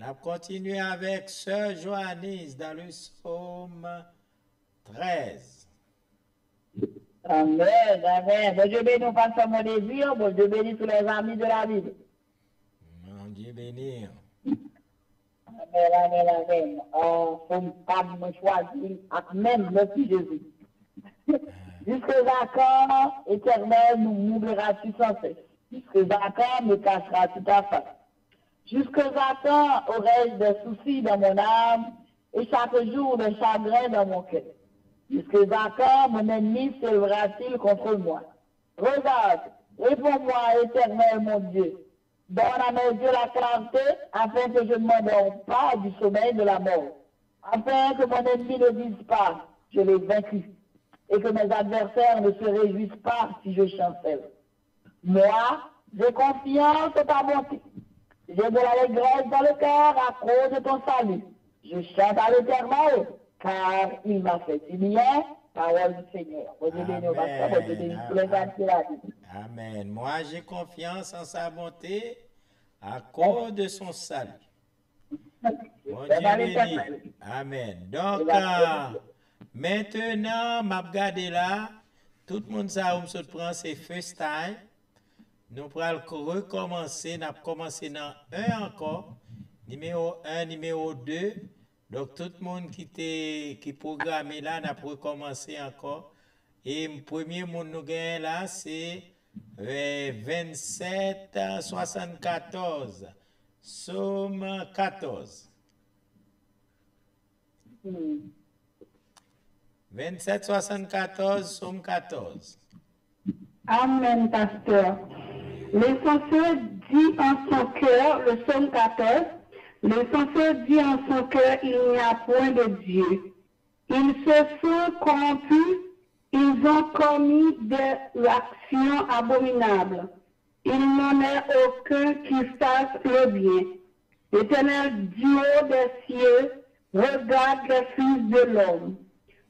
On continue avec sœur Joannis dans le psaume 13. Amen, amen. Bon Dieu bénit, nous passons mon désir. Bon Dieu bénit tous les amis de la Bible. Mon Dieu bénir. Amen, amen, amen. On faut pas me choisir avec même le petit Jésus. Jusque d'accord, éternel, nous mourras-tu sans cesse. Jusque d'accord, me cachera-tu ta face. Jusque d'accord, aurais-je des soucis dans mon âme et chaque jour des chagrins dans mon cœur. Jusque d'accord, mon ennemi s'élèvera-t-il contre moi. Regarde, réponds-moi, éternel, mon Dieu. Donne à mes yeux la clarté, afin que je ne m'endorme pas du sommeil de la mort. Afin que mon ennemi ne dise pas, je l'ai vaincu. Et que mes adversaires ne se réjouissent pas si je chancelle. Moi, j'ai confiance en ta bonté. J'ai de l'allégresse dans le cœur à cause de ton salut. Je chante à l'éternel, car il m'a fait du bien, parole du Seigneur. Amen. Moi, j'ai confiance en sa bonté à cause de son salut. Bon Dieu béni. Amen. Donc, euh, maintenant, m'a regardé là, tout le monde sait où se prend c'est first time. Nous allons recommencer, nous avons commencé dans 1 encore, numéro 1, numéro 2. Donc, tout le monde qui est qui programmé là, nous avons recommencé encore. Et le premier monde nous gagne là, c'est 27 74. Somme 14. 27 74, Somme 14. Amen, pasteur. L'essentiel dit en son cœur, le psaume 14, l'essentiel dit en son cœur, il n'y a point de Dieu. Ils se sont corrompus, ils ont commis des actions abominables. Il n'en est aucun qui fasse le bien. L'éternel Dieu des cieux regarde les fils de l'homme.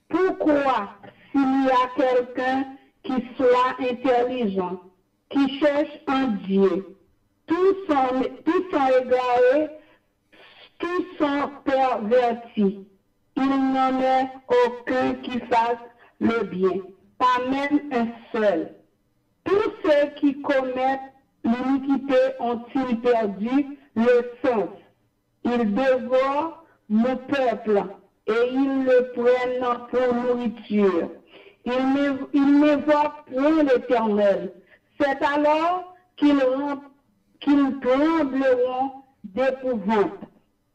Pourquoi, s'il y a quelqu'un qui soit intelligent, qui cherche un Dieu, tous sont, tous sont égarés, tous sont pervertis. Il n'en est aucun qui fasse le bien, pas même un seul. Tous ceux qui commettent l'iniquité ont-ils perdu le sens? Ils dévorent mon peuple et ils le prennent pour nourriture. Ils n'évoquent point l'éternel. C'est alors qu'ils qu'ils trembleront d'épouvante.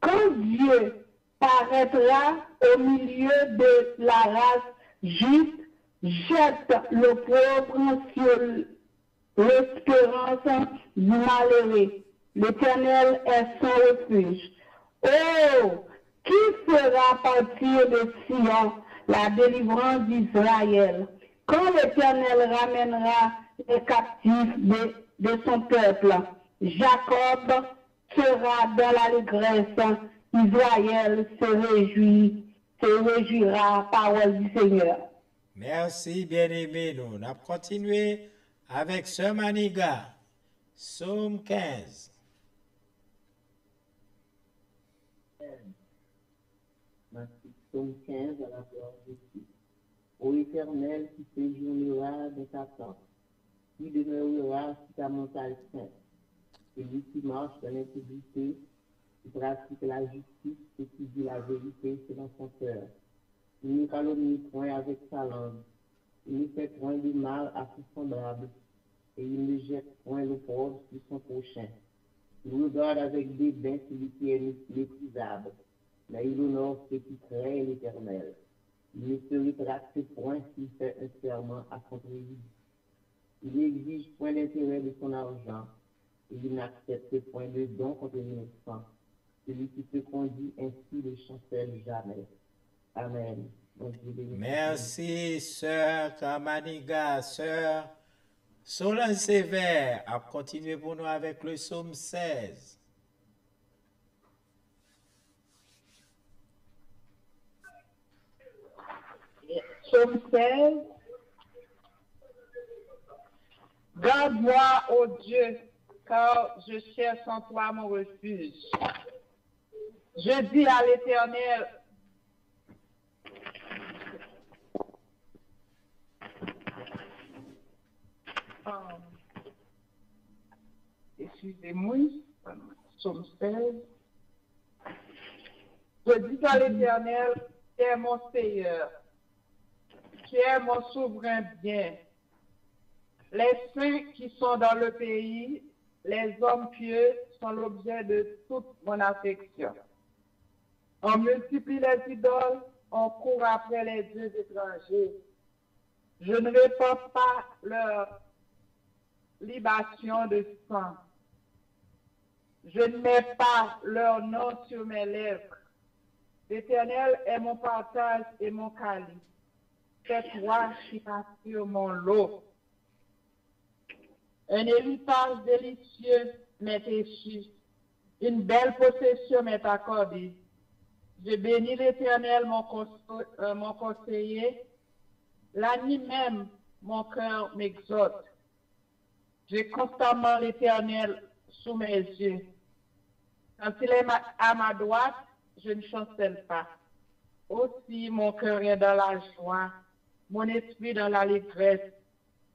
Quand Dieu paraîtra au milieu de la race juste, jette le pauvre sur l'espérance du malheureux. L'Éternel est son refuge. Oh, qui fera partir de Sion la délivrance d'Israël quand l'Éternel ramènera les captifs de, de son peuple? Jacob sera dans l'allégresse Israël se réjouit, se réjouira, parole du Seigneur. Merci, bien-aimé. Nous on a continué avec Sœur Maniga. Psaume 15. Matthieu psaume 15 à la gloire de Dieu. Ô Éternel, qui séjournera dans ta tente, qui demeurera sur ta montagne sainte, celui qui marche dans l'intégrité, qui pratique la justice et qui dit la vérité selon son cœur. Il ne calomnie point avec sa langue, il ne fait point de mal à son semblable, et il ne jette point pauvre sur son prochain. Il regarde avec dédain celui qui est méprisable, mais il honore ceux qui craignent l'Éternel. Il ne se rétracte point s'il fait un serment à son président. Il n'exige point l'intérêt de son argent, il n'accepte point de don contre l'innocent. Celui qui se conduit ainsi ne chancelle jamais. Amen. Merci, Sœur Kamaniga, Sœur Solange Sévère. A continuer pour nous avec le psaume 16. Psaume 16. Garde-moi, ô Dieu, car je cherche en toi mon refuge. Je dis à l'Éternel, Ah. excusez-moi, Psaume 16. Je dis à l'Éternel, tu es mon Seigneur, tu es mon souverain bien. Les saints qui sont dans le pays, les hommes pieux sont l'objet de toute mon affection. On multiplie les idoles, on court après les dieux étrangers. Je ne réponds pas leur libation de sang. Je ne mets pas leur nom sur mes lèvres. L'Éternel est mon partage et mon calice. C'est toi qui assure mon lot. Un héritage délicieux m'est échu. Une belle possession m'est accordée. Je bénis l'Éternel, euh, mon conseiller. La nuit même, mon cœur m'exhorte. J'ai constamment l'Éternel sous mes yeux. Quand il est à ma droite, je ne chancelle pas. Aussi, mon cœur est dans la joie, mon esprit dans la l'allégresse,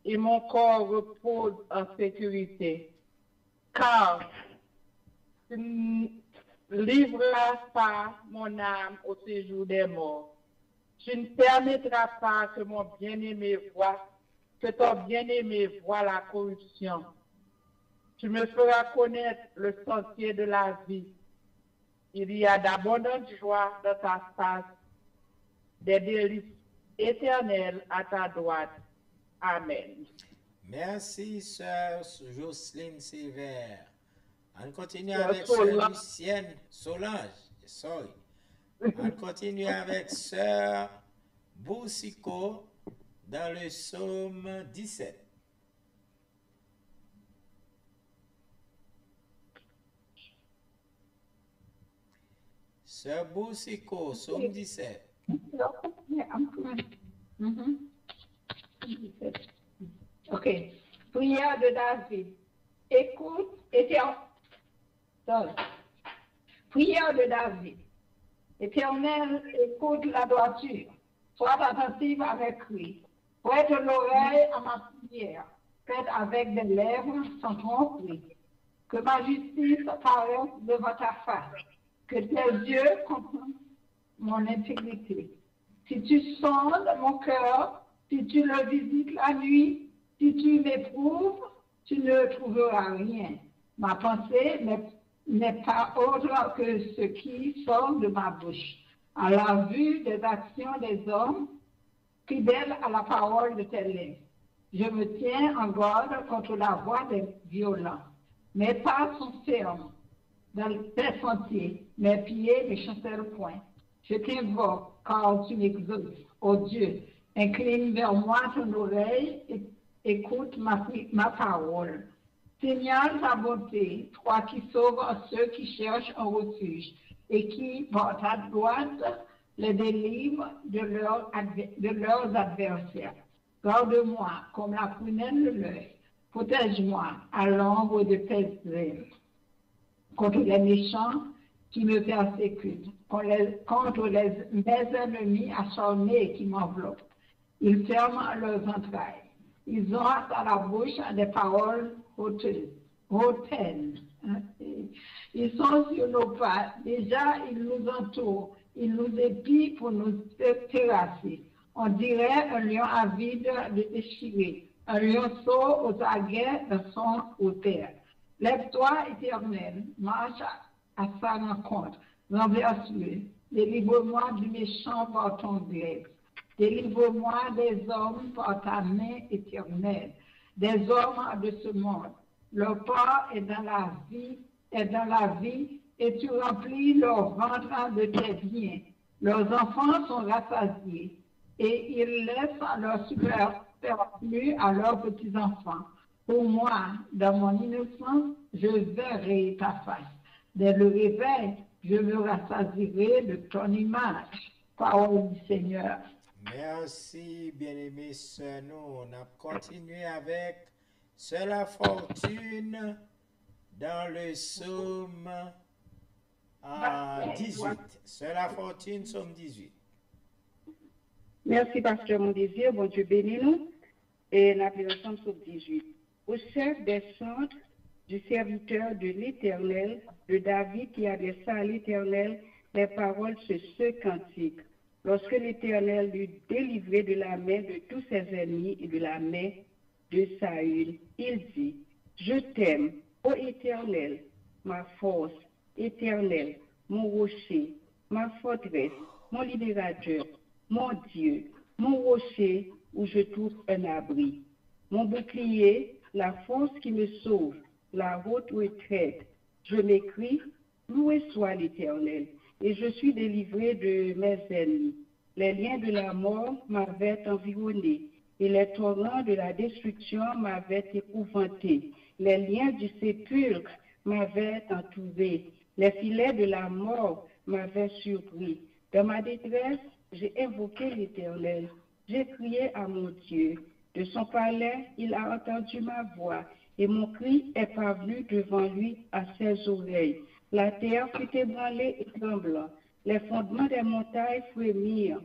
et mon corps repose en sécurité. Car livreras pas mon âme au séjour des morts. Tu ne permettras pas que mon bien-aimé voie, que ton bien-aimé voie la corruption. Tu me feras connaître le sentier de la vie. Il y a d'abondantes joies dans ta face, des délices éternelles à ta droite. Amen. Merci, Sœur Jocelyne Sévère. On continue avec Sœur. Lucienne Solange. Sorry. On continue avec Sœur Boussico dans le psaume 17. Sœur Boussico, psaume 17. Mhm. Ok. Prière de David. Écoute, Prière de David. Éternel, écoute la droiture. Sois attentive avec lui. Prête l'oreille à ma prière. Faites avec des lèvres sans tromperie. Que ma justice paraisse devant ta face. Que tes yeux contemplent mon intégrité. Si tu sondes mon cœur, si tu le visites la nuit, si tu m'éprouves, tu ne trouveras rien. Ma pensée n'est- n'est pas autre que ce qui sort de ma bouche. À la vue des actions des hommes, fidèles à la parole de tes lèvres, je me tiens en garde contre la voix des violents. Mes pas sont fermes dans tes sentiers, mes pieds ne chancellent point. Je t'invoque car tu m'exauces, ô Dieu. Incline vers moi ton oreille et écoute ma, ma parole. Signale ta bonté, toi qui sauves ceux qui cherchent un refuge, et qui, par ta droite, les délivre de, leurs adversaires. Garde-moi comme la prunelle de l'œil. Protège-moi à l'ombre de tes contre les méchants qui me persécutent, contre les, contre les- mes ennemis acharnés qui m'enveloppent. Ils ferment leurs entrailles. Ils ont à la bouche des paroles hein. Ils sont sur nos pas. Déjà, ils nous entourent. Ils nous épient pour nous terrasser. On dirait un lion avide de déchirer, un lionceau aux aguets de son hauteur. Lève-toi, éternel, marche à, à sa rencontre, renverse-le. Délivre-moi du méchant par ton glaive. Délivre-moi des hommes par ta main éternelle, des hommes de ce monde. Leur part est dans la vie, est dans la vie, et tu remplis leur ventre de tes biens. Leurs enfants sont rassasiés, et ils laissent leur superflu à leurs petits-enfants. Pour moi, dans mon innocence, je verrai ta face. Dès le réveil, je me rassasierai de ton image. Parole du Seigneur. Merci, bien-aimés sœurs. Nous, on a continué avec Sœur la fortune dans le psaume à 18. Sœur la fortune, psaume 18. Merci, pasteur mon désir. Bon Dieu bénis nous. Et la sur 18. Au chef des centres du serviteur de l'Éternel, de David qui adressa à l'Éternel les paroles sur ce cantique. Lorsque l'Éternel l'eut délivré de la main de tous ses ennemis et de la main de Saül, il dit, Je t'aime, ô Éternel, ma force, Éternel, mon rocher, ma forteresse, mon libérateur, mon Dieu, mon rocher où je trouve un abri, mon bouclier, la force qui me sauve, la haute retraite. Je m'écris, loué soit l'Éternel, et je suis délivré de mes ennemis. Les liens de la mort m'avaient environné, et les torrents de la destruction m'avaient épouvanté. Les liens du sépulcre m'avaient entouré. Les filets de la mort m'avaient surpris. Dans ma détresse, j'ai invoqué l'Éternel. J'ai crié à mon Dieu. De son palais, il a entendu ma voix, et mon cri est parvenu devant lui à ses oreilles. La terre fut ébranlée et tremblant. Les fondements des montagnes frémirent.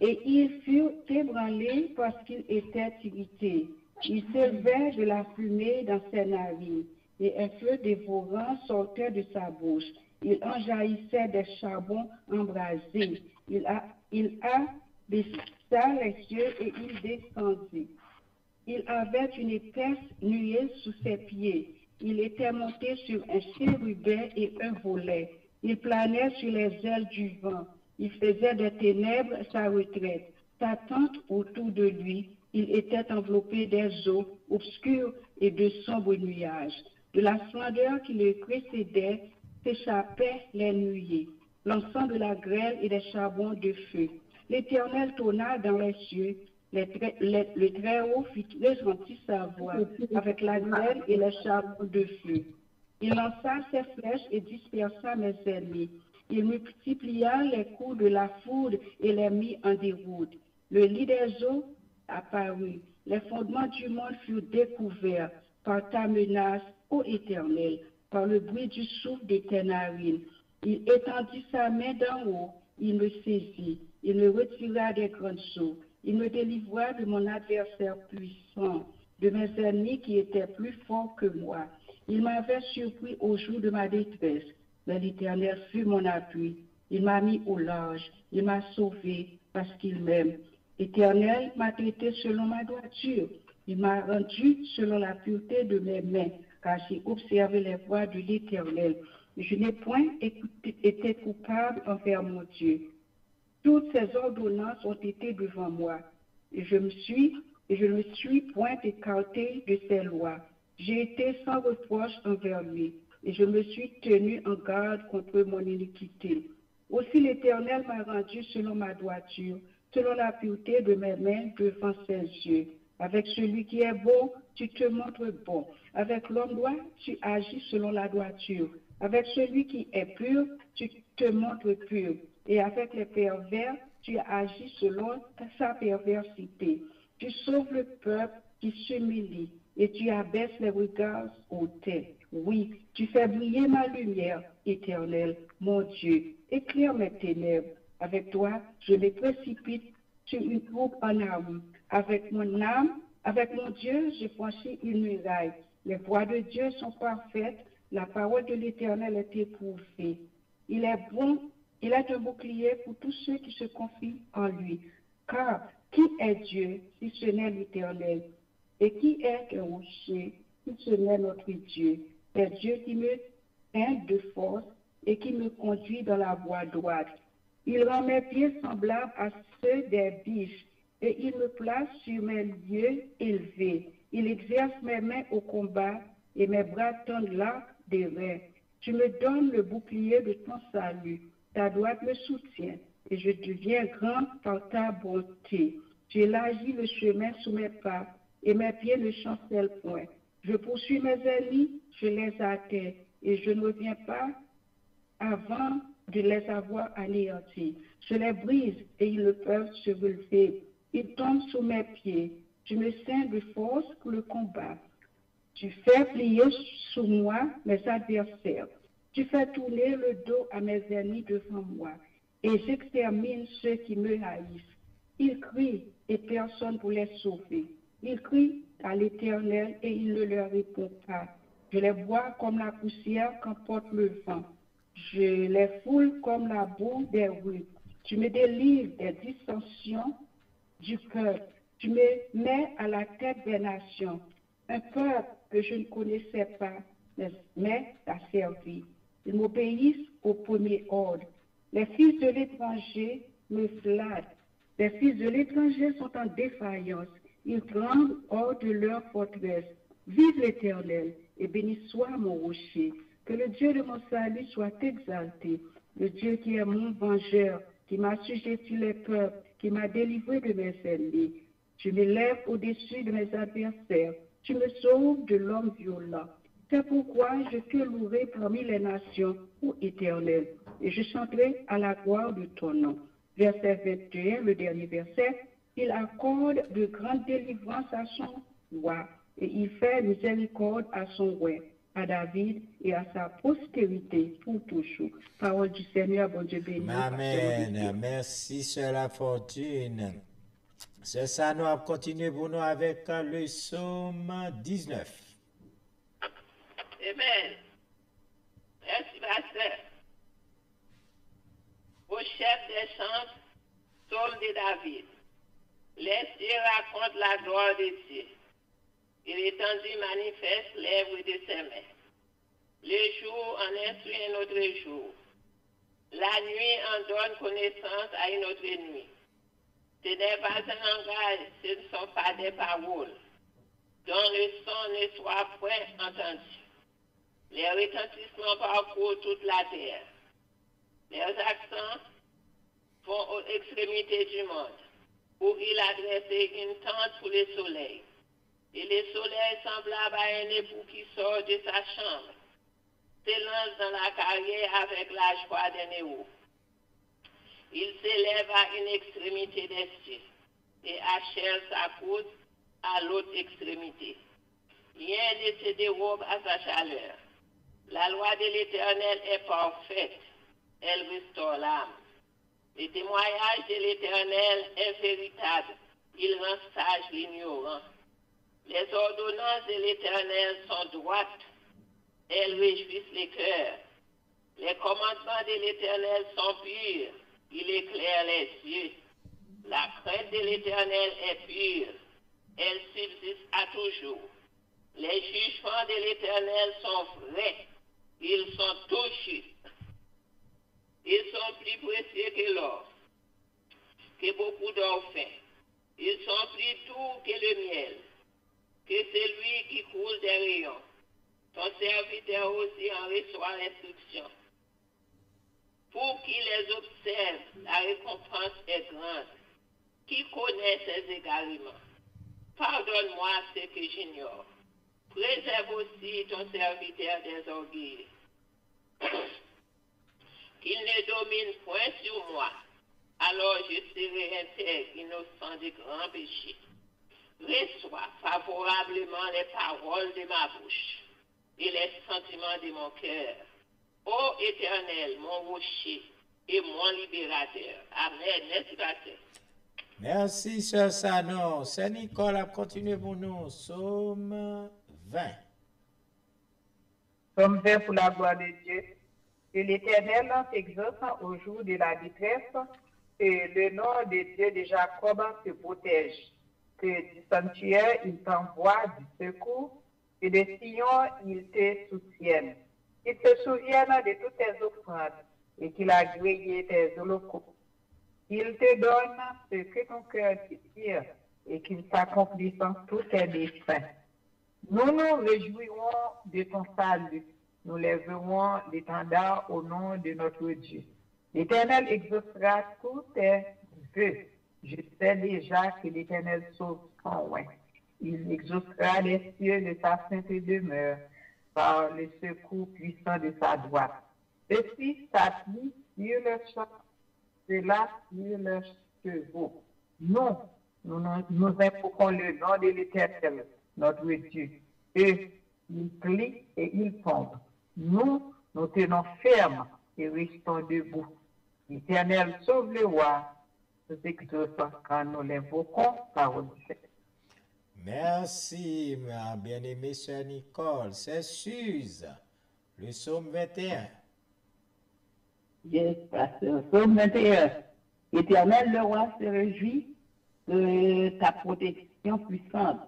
Et ils furent ébranlés parce qu'ils étaient irrités. Il s'élevait de la fumée dans ses narines, et un feu dévorant sortait de sa bouche. Il enjaillissait des charbons embrasés. Il a, il les cieux et il descendit. Il avait une épaisse nuée sous ses pieds. Il était monté sur un chérubin et un volet. Il planait sur les ailes du vent. Il faisait des ténèbres sa retraite. Sa tente autour de lui, il était enveloppé des eaux obscures et de sombres nuages. De la splendeur qui le précédait s'échappaient les nuées, l'encens de la grêle et des charbons de feu. L'Éternel tonna dans les cieux, les très- le Très-Haut fit retentir sa voix avec la grêle et les charbons de feu. Il lança ses flèches et dispersa mes ennemis. Il multiplia les coups de la foudre et les mit en déroute. Le lit des eaux apparut. Les fondements du monde furent découverts par ta menace, ô Éternel, par le bruit du souffle de tes narines. Il étendit sa main d'en haut, il me saisit, il me retira des grandes eaux, il me délivra de mon adversaire puissant, de mes ennemis qui étaient plus forts que moi. Il m'avait surpris au jour de ma détresse, mais l'Éternel fut mon appui. Il m'a mis au large, il m'a sauvé parce qu'il m'aime. L'Éternel m'a traité selon ma droiture. Il m'a rendu selon la pureté de mes mains, car j'ai observé les voies de l'Éternel. Je n'ai point été coupable envers mon Dieu. Toutes ces ordonnances ont été devant moi, et je me suis, je ne me suis point écarté de ses lois. J'ai été sans reproche envers lui, et je me suis tenu en garde contre mon iniquité. Aussi l'Éternel m'a rendu selon ma droiture, selon la pureté de mes mains devant ses yeux. Avec celui qui est bon, tu te montres bon. Avec l'homme droit, tu agis selon la droiture. Avec celui qui est pur, tu te montres pur. Et avec les pervers, tu agis selon sa perversité. Tu sauves le peuple qui s'humilie et tu abaisses les regards aux têtes. Oui, tu fais briller ma lumière éternelle, mon Dieu. Éclaire mes ténèbres. Avec toi, je les précipite sur une troupe en arme. Avec mon âme, avec mon Dieu, je franchis une muraille. Les voies de Dieu sont parfaites. La parole de l'Éternel est éprouvée. Il est bon, il est un bouclier pour tous ceux qui se confient en lui. Car qui est Dieu si ce n'est l'Éternel? Et qui est un rocher si ce n'est notre Dieu? C'est Dieu qui me aide de force et qui me conduit dans la voie droite. Il rend mes pieds semblables à ceux des biches et il me place sur mes lieux élevés. Il exerce mes mains au combat et mes bras tendent l'arc des reins. Tu me donnes le bouclier de ton salut. Ta droite me soutient et je deviens grand par ta bonté. Tu élargis le chemin sous mes pas et mes pieds ne chancellent point. Je poursuis mes ennemis, je les atteins et je ne reviens pas avant de les avoir anéantis. Je les brise et ils ne peuvent se relever. Ils tombent sous mes pieds. Tu me ceins de force pour le combat. Tu fais plier sous moi mes adversaires. Tu fais tourner le dos à mes ennemis devant moi. Et j'extermine ceux qui me haïssent. Ils crient et personne pour les sauver. Ils crient à l'Éternel et il ne leur répond pas. Je les vois comme la poussière qu'emporte le vent. Je les foule comme la boue des rues. Tu me délivres des dissensions du peuple. Tu me mets à la tête des nations. Un peuple que je ne connaissais pas, mais t'a servi. Ils m'obéissent au premier ordre. Les fils de l'étranger me flattent. Les fils de l'étranger sont en défaillance. Ils tremblent hors de leur forteresse. Vive l'Éternel et béni soit mon rocher. Que le Dieu de mon salut soit exalté. Le Dieu qui est mon vengeur, qui m'a sujeté les peuples, qui m'a délivré de mes ennemis. Tu m'élèves au-dessus de mes adversaires. Tu me sauves de l'homme violent. C'est pourquoi je te louerai parmi les nations, ô Éternel, et je chanterai à la gloire de ton nom. Verset 21, le dernier verset. Il accorde de grandes délivrances à son roi, et il fait miséricorde à son roi, à David et à sa postérité pour toujours. Parole du Seigneur, bon Dieu béni. Amen. Merci, Sœur La Fortune. C'est ça, nous allons continuer pour nous avec le psaume 19. Amen. Merci, pasteur. Au chef des chants, psaume de David. Les cieux racontent la gloire de Dieu. Il étendu manifeste l'œuvre de ses mains. Le jour en instruit un autre jour. La nuit en donne connaissance à une autre nuit. Ce n'est pas un langage, ce ne sont pas des paroles, dont le son ne soit point entendu. Les retentissements parcourent toute la terre. Leurs accents vont aux extrémités du monde, où il a dressé une tente pour le soleil. Et le soleil semblable à un époux qui sort de sa chambre, s'élance dans la carrière avec la joie d'un héros. Il s'élève à une extrémité des et achève sa course à l'autre extrémité. Rien ne se dérobe à sa chaleur. La loi de l'Éternel est parfaite. Elle restaure l'âme. Le témoignage de l'Éternel est véritable. Il rend sage l'ignorant. Les ordonnances de l'Éternel sont droites. Elles réjouissent les cœurs. Les commandements de l'Éternel sont purs. Il éclaire les yeux. La crainte de l'Éternel est pure. Elle subsiste à toujours. Les jugements de l'Éternel sont vrais. Ils sont touchés. Ils sont plus précieux que l'or, que beaucoup d'orphins. Ils sont plus doux que le miel, que celui qui coule des rayons. Ton serviteur aussi en reçoit l'instruction. Pour qui les observe, la récompense est grande. Qui connaît ses égarements? Pardonne-moi ce que j'ignore. Préserve aussi ton serviteur des orgueils. qu'il ne domine point sur moi. Alors je serai intègre, innocent des grands péchés. Reçois favorablement les paroles de ma bouche et les sentiments de mon cœur. Ô Éternel, mon rocher et mon libérateur. Amen. N'est-ce pas ça? Merci, Sœur Sanon. Sœur Nicole a continué pour nous. 20. Somme 20 pour la gloire de Dieu. Que l'Éternel t'exauce au jour de la détresse, et le nom de Dieu de Jacob te protège. Que du sanctuaire, il t'envoie du secours, et de Sion, il te soutienne. Qu'il se souvienne de toutes tes offrandes, et qu'il a grillé tes holocaustes. Qu'il te donne ce que ton cœur désire, et qu'il s'accomplisse en tous tes desseins. Nous nous réjouirons de ton salut. Nous lèverons l'étendard au nom de notre Dieu. L'Éternel exaucera tous tes vœux. Je sais déjà que l'Éternel sauve son oin. Il exaucera les cieux de sa sainte demeure par le secours puissant de sa droite. Ceci s'appuie sur le champ, cela sur le chevaux. Nous, nous, nous invoquons le nom de l'Éternel, notre Dieu. Eux, ils plient et ils tombent. Nous, nous tenons fermes et restons debout. L'Éternel sauve le roi, nous exauçons quand nous l'invoquons par Dieu. Merci, ma bien-aimée Sœur Nicole. C'est Suze. Le psaume 21. Yes, pasteur. Psaume 21. Éternel, le roi se réjouit de ta protection puissante.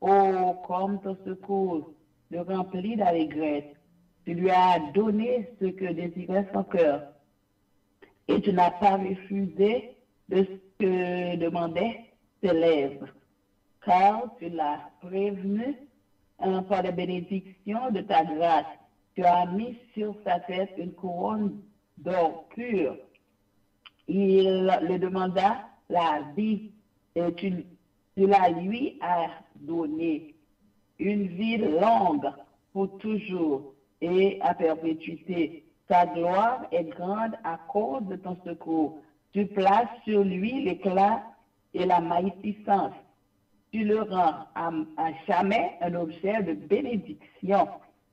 Oh, comme ton secours le remplit d'allégresse. Tu lui as donné ce que désirait son cœur. Et tu n'as pas refusé de ce que demandaient tes lèvres. Car tu l'as prévenu par la bénédiction de ta grâce. Tu as mis sur sa tête une couronne d'or pur. Il le demanda la vie et tu, tu la lui as donnée. Une vie longue pour toujours et à perpétuité. Ta gloire est grande à cause de ton secours. Tu places sur lui l'éclat et la magnificence. Tu le rends à, jamais un objet de bénédiction.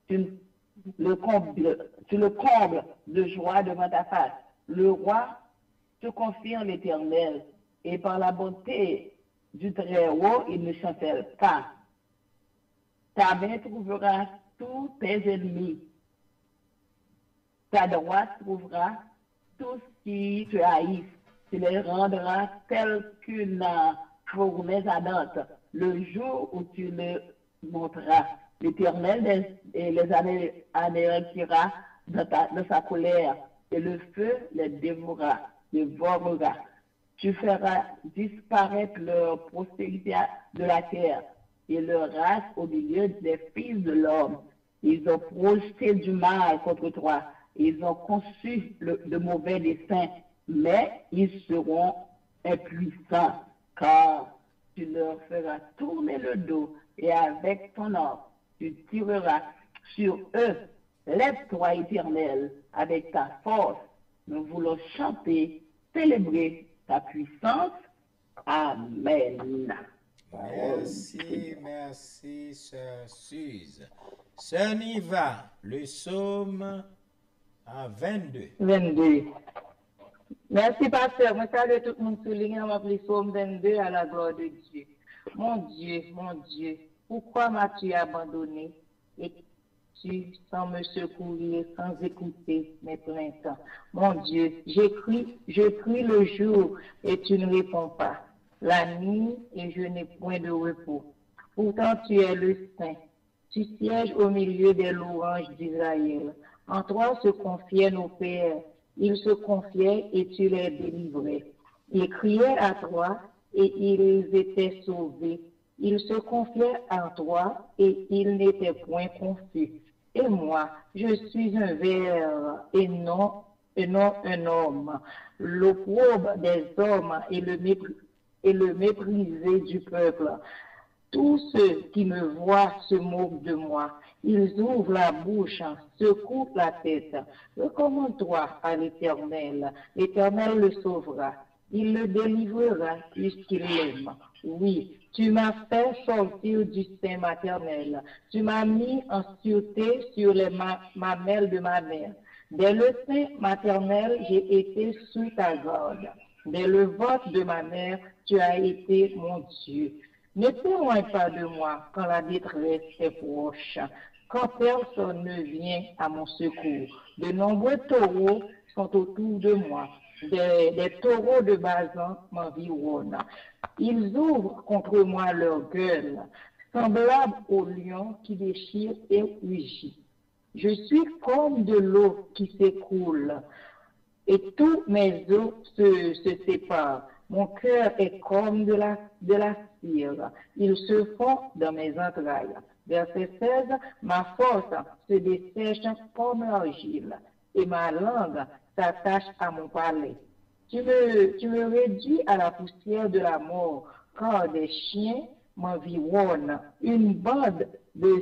Tu le, combles, tu le combles de joie devant ta face. Le roi te confirme l'éternel et par la bonté du Très-Haut, il ne chancelle pas. Ta main trouvera tous tes ennemis. Ta droite trouvera tout ce qui te haïssent. Tu les rendras tels qu'une fournaise ardente le jour où tu le montras. L'Éternel les, les anéantira ta, de sa colère et le feu les dévorera, dévorera. Tu feras disparaître leur prospérité de la terre et leur race au milieu des fils de l'homme. Ils ont projeté du mal contre toi. Ils ont conçu le, de mauvais desseins, mais ils seront impuissants, car tu leur feras tourner le dos et avec ton arme, tu tireras sur eux. Lève-toi, éternel, avec ta force. Nous voulons chanter, célébrer ta puissance. Amen. Merci, merci, Sœur Suze. Sœur Niva, le psaume à 22. 22. Merci, pasteur. Moi, salue tout le monde souligné dans le psaume 22 à la gloire de Dieu. Mon Dieu, mon Dieu, pourquoi m'as-tu abandonné? Et sans me secourir, sans écouter mes plaintes? Mon Dieu, j'écris, je prie le jour et tu ne réponds pas. La nuit et je n'ai point de repos. Pourtant, tu es le Saint. Tu sièges au milieu des louanges d'Israël. En toi se confiaient nos pères. Ils se confiaient et tu les délivrais. Ils criaient à toi et ils étaient sauvés. Ils se confiaient en toi et ils n'étaient point confus. Et moi, je suis un ver et non, et non un homme. L'opprobre des hommes et le, mépris, et le méprisé du peuple. Tous ceux qui me voient se moquent de moi. Ils ouvrent la bouche, secouent la tête. Recommande-toi à l'Éternel. L'Éternel le sauvera. Il le délivrera puisqu'il l'aime. Oui, tu m'as fait sortir du sein maternel. Tu m'as mis en sûreté sur les ma- mamelles de ma mère. Dès le sein maternel, j'ai été sous ta garde. Dès le ventre de ma mère, tu as été mon Dieu. Ne t'éloigne pas de moi quand la détresse est proche, quand personne ne vient à mon secours. De nombreux taureaux sont autour de moi. Des, taureaux de Bazan m'environnent. Ils ouvrent contre moi leur gueule, semblables aux lions qui déchirent et rugit. Je suis comme de l'eau qui s'écoule et tous mes os se, se séparent. Mon cœur est comme de la, de la cire. Ils se font dans mes entrailles. Verset 16, ma force se dessèche comme l'argile et ma langue s'attache à mon palais. Tu me, tu me réduis à la poussière de la mort, car des chiens m'environnent. Une bande de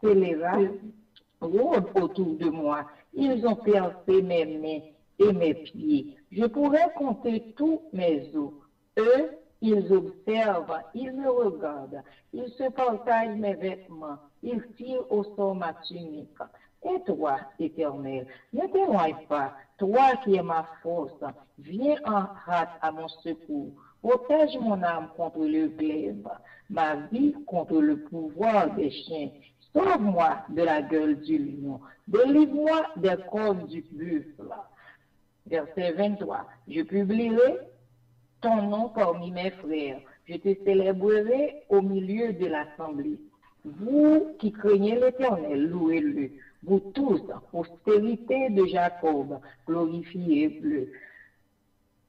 scélérats rôde autour de moi. Ils ont percé mes mains et mes pieds. Je pourrais compter tous mes os. Eux, ils observent, ils me regardent, ils se partagent mes vêtements, ils tirent au sort ma tunique. Et toi, Éternel, ne t'éloigne pas, toi qui es ma force, viens en hâte à mon secours. Protège mon âme contre le glaive, ma vie contre le pouvoir des chiens. Sauve-moi de la gueule du lion, délivre-moi des cornes du buffle. Verset 23. Je publierai ton nom parmi mes frères. Je te célébrerai au milieu de l'assemblée. Vous qui craignez l'Éternel, louez-le. Vous tous, postérité de Jacob, glorifiez-le.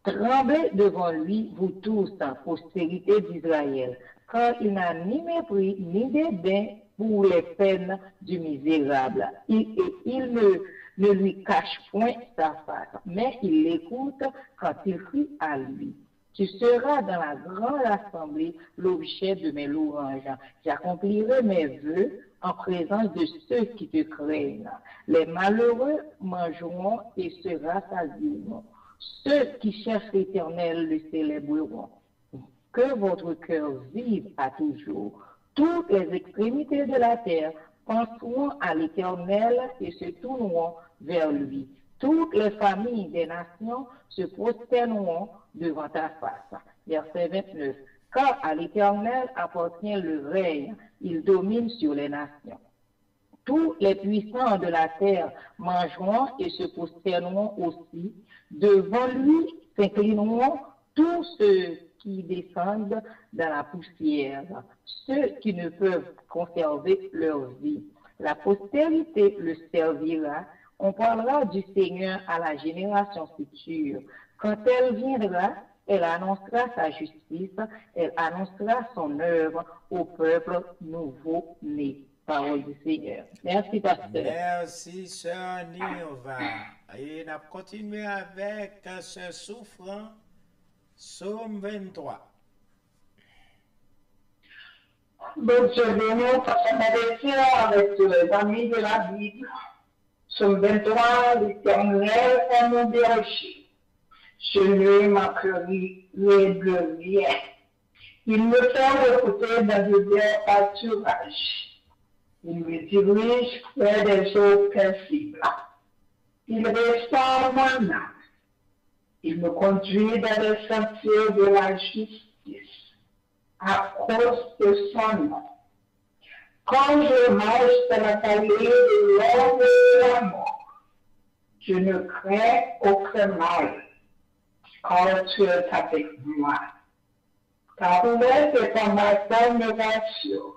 Tremblez devant lui, vous tous, postérité d'Israël, car il n'a ni mépris ni dédain pour les peines du misérable. Il, et il ne, ne lui cache point sa face, mais il l'écoute quand il crie à lui. Tu seras dans la grande assemblée l'objet de mes louanges. J'accomplirai mes vœux en présence de ceux qui te craignent. Les malheureux mangeront et se rassasieront. Ceux qui cherchent l'Éternel le célébreront. Que votre cœur vive à toujours. Toutes les extrémités de la terre penseront à l'Éternel et se tourneront vers lui. Toutes les familles des nations se prosterneront devant ta face. Verset 29. Car à l'Éternel appartient le règne, il domine sur les nations. Tous les puissants de la terre mangeront et se prosterneront aussi. Devant lui s'inclineront tous ceux qui descendent dans la poussière, ceux qui ne peuvent conserver leur vie. La postérité le servira. On parlera du Seigneur à la génération future. Quand elle viendra, elle annoncera sa justice, elle annoncera son œuvre au peuple nouveau-né. Parole du Seigneur. Merci, pasteur. Merci, sœur Annie. On va et on a continué avec euh, ce souffrant. Psaume 23. Donc, je viens pour méditer avec les amis de la Bible. Psaume 23, l'Éternel est mon berger. Je ne manquerai de rien. Il me fait écouter dans de verts pâturages. Il me dirige vers des eaux paisibles. Il restaure mon âme. Il me conduit dans les sentiers de la justice à cause de son nom. Quand je marche dans la vallée de l'ombre de la mort, je ne crains aucun mal, car tu es avec moi. Ta roulette est en ma bonne rassure.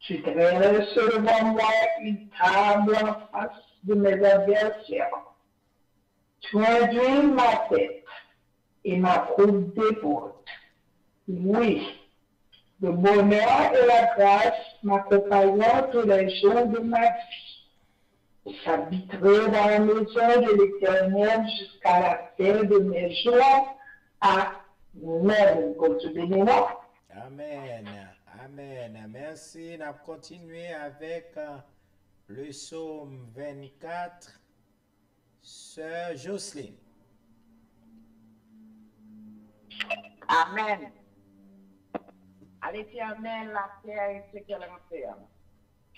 Tu dresses devant moi une table en face de mes adversaires. Tu induis ma tête et ma coupe dévote. Oui, le bonheur et la grâce m'accompagneront tous les jours de ma vie. J'habiterai dans la maison de l'Éternel jusqu'à la fin de mes jours. Amen. Bénisse. Amen. Amen. Merci. On a continué avec euh, le psaume 24. Sœur Jocelyne. Amen. À l'éternel, la terre et ce qu'elle renferme.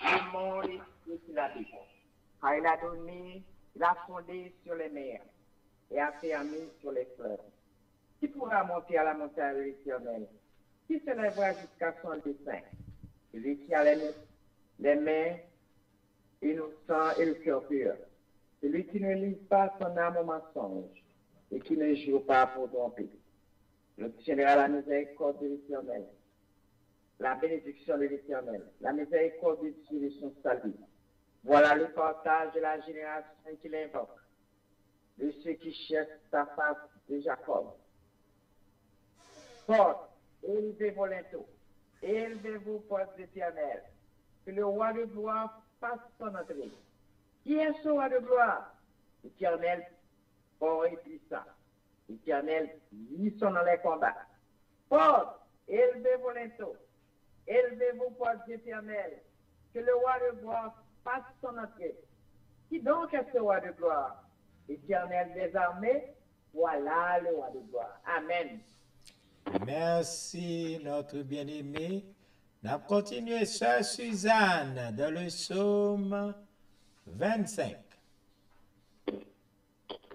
Le monde et ce qu'il habite. Il a donné, il a fondé sur les mers et a fermé sur les fleuves. Qui pourra monter à la montagne de l'éternel? Qui s'élèvera jusqu'à son dessein? Qui a les, mains innocents et le cœur pur. Celui qui ne lit pas son âme au mensonge et qui ne joue pas pour tromper. L'obtiendra la miséricorde de l'éternel, la bénédiction de l'éternel, la miséricorde de Dieu de son salut. Voilà le partage de la génération qu'il invoque, de ceux qui cherchent sa face de Jacob. Porte, élevez-vous bientôt, élevez-vous, porte éternelle, que le roi de gloire fasse son entrée. Qui est ce roi de gloire? Éternel, fort et puissant. Éternel, sont dans les combats. Porte, élevez-vous bientôt, élevez-vous, porte éternelle, que le roi de gloire fasse son entrée. Qui donc est ce roi de gloire? Éternel des armées, voilà le roi de gloire. Amen. Merci, notre bien-aimé. On a continué, Sœur Suzanne, dans le psaume 25.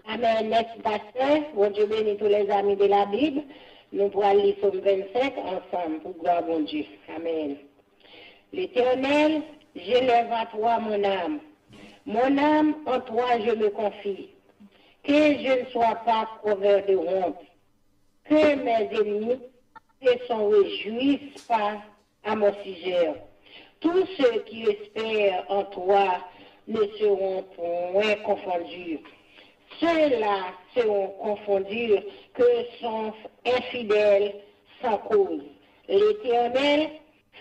Amen. Merci, pasteur. Bon Dieu bénit tous les amis de la Bible. Nous pourrons lire Somme 25 ensemble pour gloire bon Dieu. Amen. L'Éternel, j'élève à toi mon âme. Mon âme, en toi je me confie. Que je ne sois pas couvert de honte. Que mes ennemis ne s'en réjouissent pas à mon sujet. Tous ceux qui espèrent en toi ne seront point confondus. Ceux-là seront confondus que sont infidèles sans cause. L'Éternel,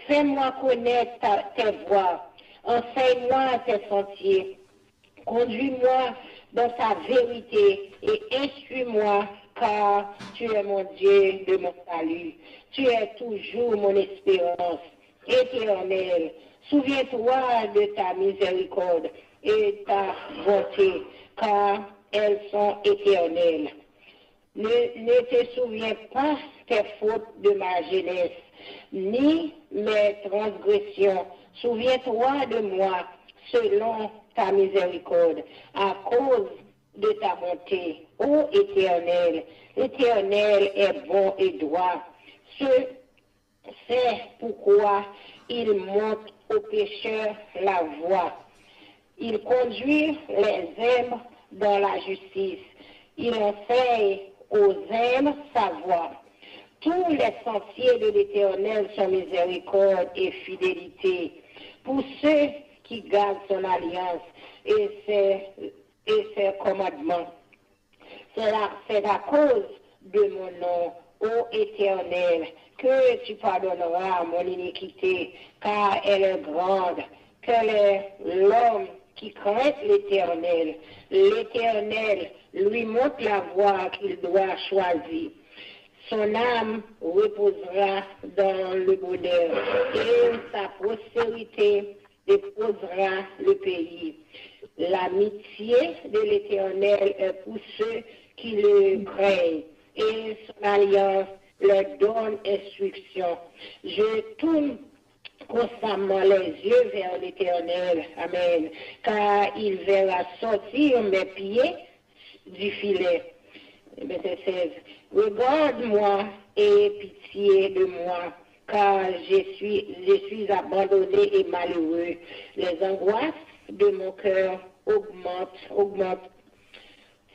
fais-moi connaître ta, tes voies, enseigne-moi tes sentiers, conduis-moi dans ta vérité et instruis-moi car tu es mon Dieu de mon salut. Tu es toujours mon espérance. Éternel, souviens-toi de ta miséricorde et ta bonté, car elles sont éternelles. Ne, ne te souviens pas tes fautes de ma jeunesse, ni mes transgressions. Souviens-toi de moi selon ta miséricorde, à cause de ta bonté. Ô éternel, l'éternel est bon et droit. C'est pourquoi il monte aux pécheurs la voie. Il conduit les âmes dans la justice. Il enseigne aux âmes sa voie. Tous les sentiers de l'Éternel sont miséricorde et fidélité pour ceux qui gardent son alliance et ses, commandements. C'est la, à cause de mon nom, ô Éternel, que tu pardonneras mon iniquité, car elle est grande. Quel est l'homme qui craint l'Éternel? L'Éternel lui montre la voie qu'il doit choisir. Son âme reposera dans le bonheur et sa postérité déposera le pays. L'amitié de l'Éternel est pour ceux qui le craignent et son alliance leur donne instruction. Je tourne constamment les yeux vers l'Éternel. Amen. Car il verra sortir mes pieds du filet. Verset 16. Regarde-moi et pitié de moi, car je suis, je suis abandonné et malheureux. Les angoisses de mon cœur augmentent, augmentent.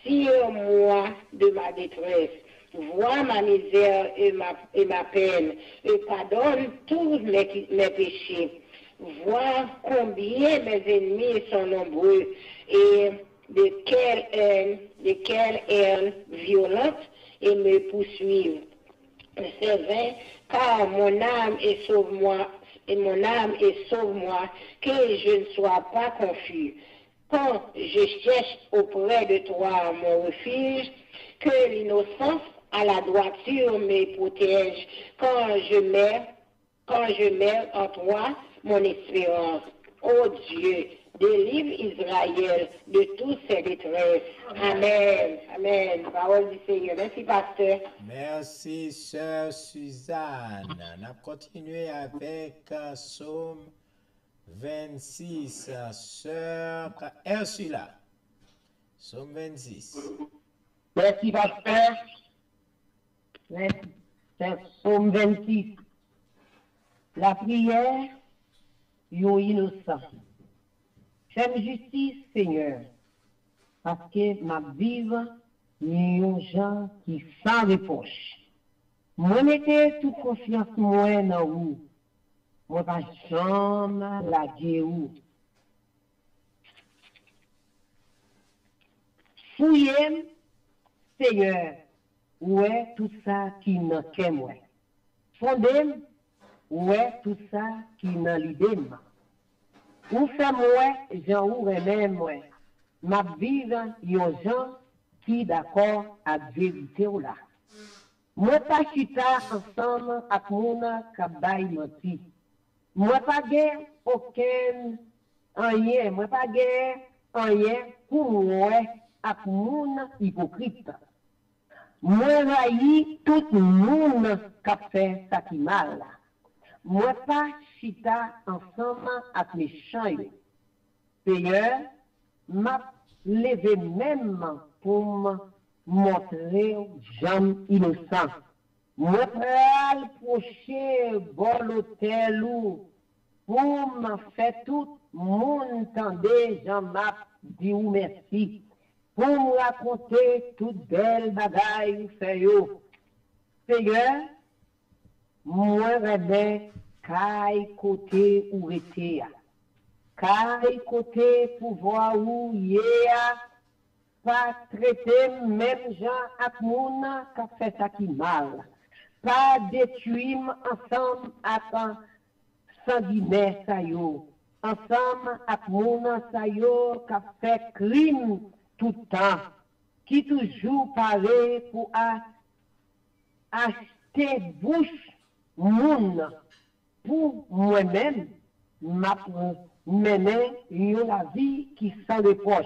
Tire-moi de ma détresse. Vois ma misère et ma, et ma peine, et pardonne tous mes, mes péchés. Vois combien mes ennemis sont nombreux et de quelle haine, de quelle haine violente et me poursuivent. C'est vrai, car mon âme est sauve-moi, et mon âme est sauve-moi, que je ne sois pas confus. Quand je cherche auprès de toi mon refuge, que l'innocence à la droiture me protège. Quand je mets quand je mets en toi mon espérance. Ô Dieu, délivre Israël de toutes ses détresses. Amen. Amen. Parole du Seigneur. Merci, pasteur. Merci, sœur Suzanne. On a continué avec euh, Psaume 26, euh, sœur Ursula. Psaume 26. Merci, pasteur. Merci. Psaume 26. La prière, yon innocent. Fais justice, Seigneur, parce que ma vive, yon gens qui sans reproche. Moi, mettez toute confiance moi dans vous. Moi, pas jamais la ou. Fouillez, Seigneur, où est tout ça qui n'a moi. Fondez, où est tout ça qui n'a l'idée moi. Où fait moi, j'en ou remets moi. Ma vive, yon gens qui d'accord à vérité ou là. Moi, pas chita ensemble avec mon kabay menti. Moi, pas guère aucun rien. Moi, pas guère rien pour moi avec mon hypocrite. Moi, raï tout le monde qui a fait Moi, pas chita ensemble avec mes chants. Seigneur, m'a levé même pour me montrer j'aime innocent. Moi, pral procher bon l'hôtel ou pour me faire tout monde tendez, j'en m'a dit ou merci. Pour me raconter toute belle bagaille ou fait yo. Seigneur, moi, rêve, caille côté où était. Caille côté pour voir où y est pas traiter même gens avec moun qui fait ça qui mal. Pas détruire ensemble avec sanguinaire ça. Ensemble avec moun ça yo qui fait crime tout temps. Qui toujours parle pour acheter bouche moun pour moi-même m'a mener une la vie qui sans reproche.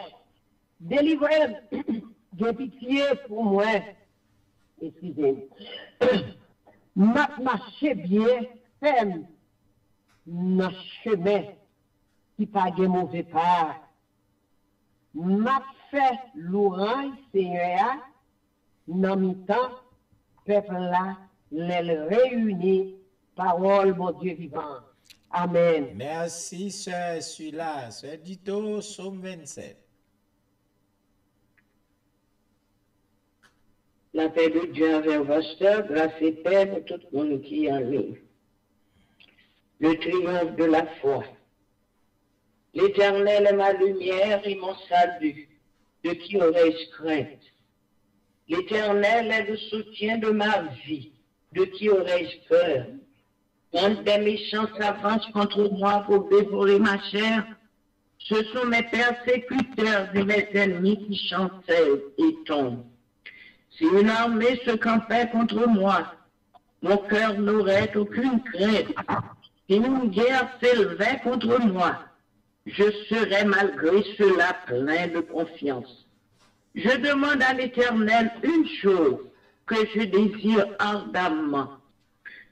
Délivrez, (coughs) j'ai pitié pour moi. Excusez. (coughs) M'a marché bien, ferme, dans le chemin qui pas de mauvais pas. M'a fait l'orange, Seigneur, dans mi temps, peuple là, les réunir, parole, mon Dieu vivant. Amen. Merci, sœur Sula. Sœur Dito, Psaume 27. La paix de Dieu avec votre grâce et paix pour tout le monde qui est en lui. Le triomphe de la foi. L'Éternel est ma lumière et mon salut. De qui aurais-je crainte? L'Éternel est le soutien de ma vie. De qui aurais-je peur? Quand des méchants s'avancent contre moi pour dévorer ma chair, ce sont mes persécuteurs et mes ennemis qui chancellent et tombent. Si une armée se campait contre moi, mon cœur n'aurait aucune crainte. Si une guerre s'élevait contre moi, je serais malgré cela plein de confiance. Je demande à l'Éternel une chose que je désire ardemment.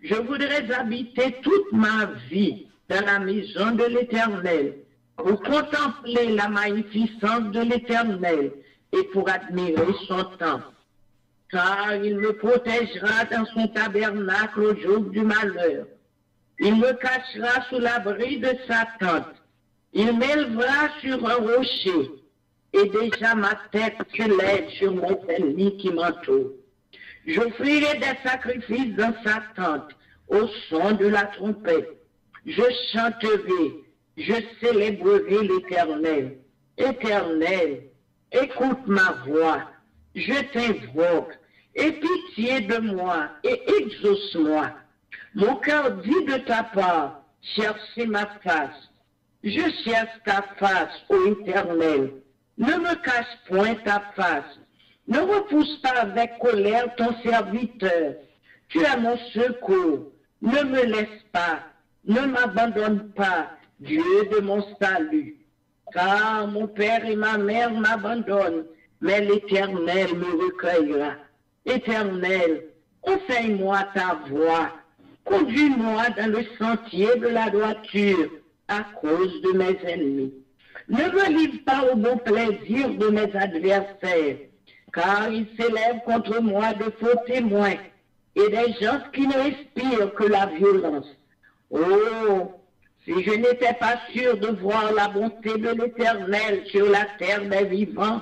Je voudrais habiter toute ma vie dans la maison de l'Éternel pour contempler la magnificence de l'Éternel et pour admirer son temple car il me protégera dans son tabernacle au jour du malheur. Il me cachera sous l'abri de sa tente. Il m'élevera sur un rocher, et déjà ma tête s'élève sur mon ennemi qui m'entoure. J'offrirai des sacrifices dans sa tente, au son de la trompette. Je chanterai, je célébrerai l'Éternel. Éternel, écoute ma voix je t'invoque, aie pitié de moi et exauce-moi. Mon cœur dit de ta part, cherchez ma face. Je cherche ta face, ô Éternel. Ne me cache point ta face. Ne repousse pas avec colère ton serviteur. Tu es mon secours. Ne me laisse pas, ne m'abandonne pas, Dieu de mon salut. Car mon père et ma mère m'abandonnent, mais l'Éternel me recueillera. Éternel, enseigne-moi ta voie. Conduis-moi dans le sentier de la droiture à cause de mes ennemis. Ne me livre pas au bon plaisir de mes adversaires, car ils s'élèvent contre moi de faux témoins et des gens qui ne respirent que la violence. Oh, si je n'étais pas sûr de voir la bonté de l'Éternel sur la terre des vivants,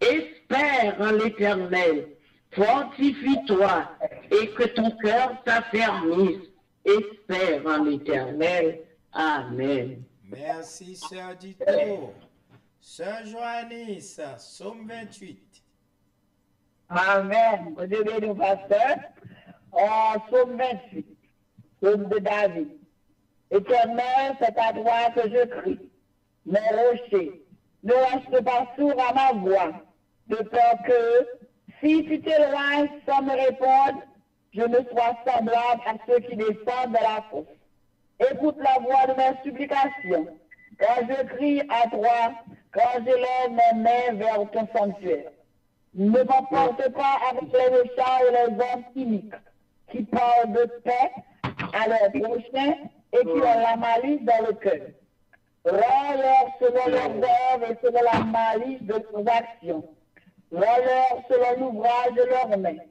espère en l'Éternel, fortifie-toi et que ton cœur s'affermisse. Espère en l'Éternel. Amen. Merci, Sœur Dito. Sœur Joannis, Somme 28. Amen. Bon Dieu béni, pasteur. En Somme 28, Somme de David. Éternel, c'est à toi que je crie. Mon rocher, ne reste pas sourd à ma voix, de peur que, si tu t'éloignes sans me répondre, je ne sois semblable à ceux qui descendent de la fosse. Écoute la voix de mes supplications, quand je crie à toi, quand j'élève mes mains vers ton sanctuaire. Ne m'emporte pas avec les méchants et les hommes cyniques qui parlent de paix à leurs prochains et qui ont la malice dans le cœur. Rends-leur selon leurs œuvres et selon la malice de leurs actions. Rends-leur selon l'ouvrage de leurs mains.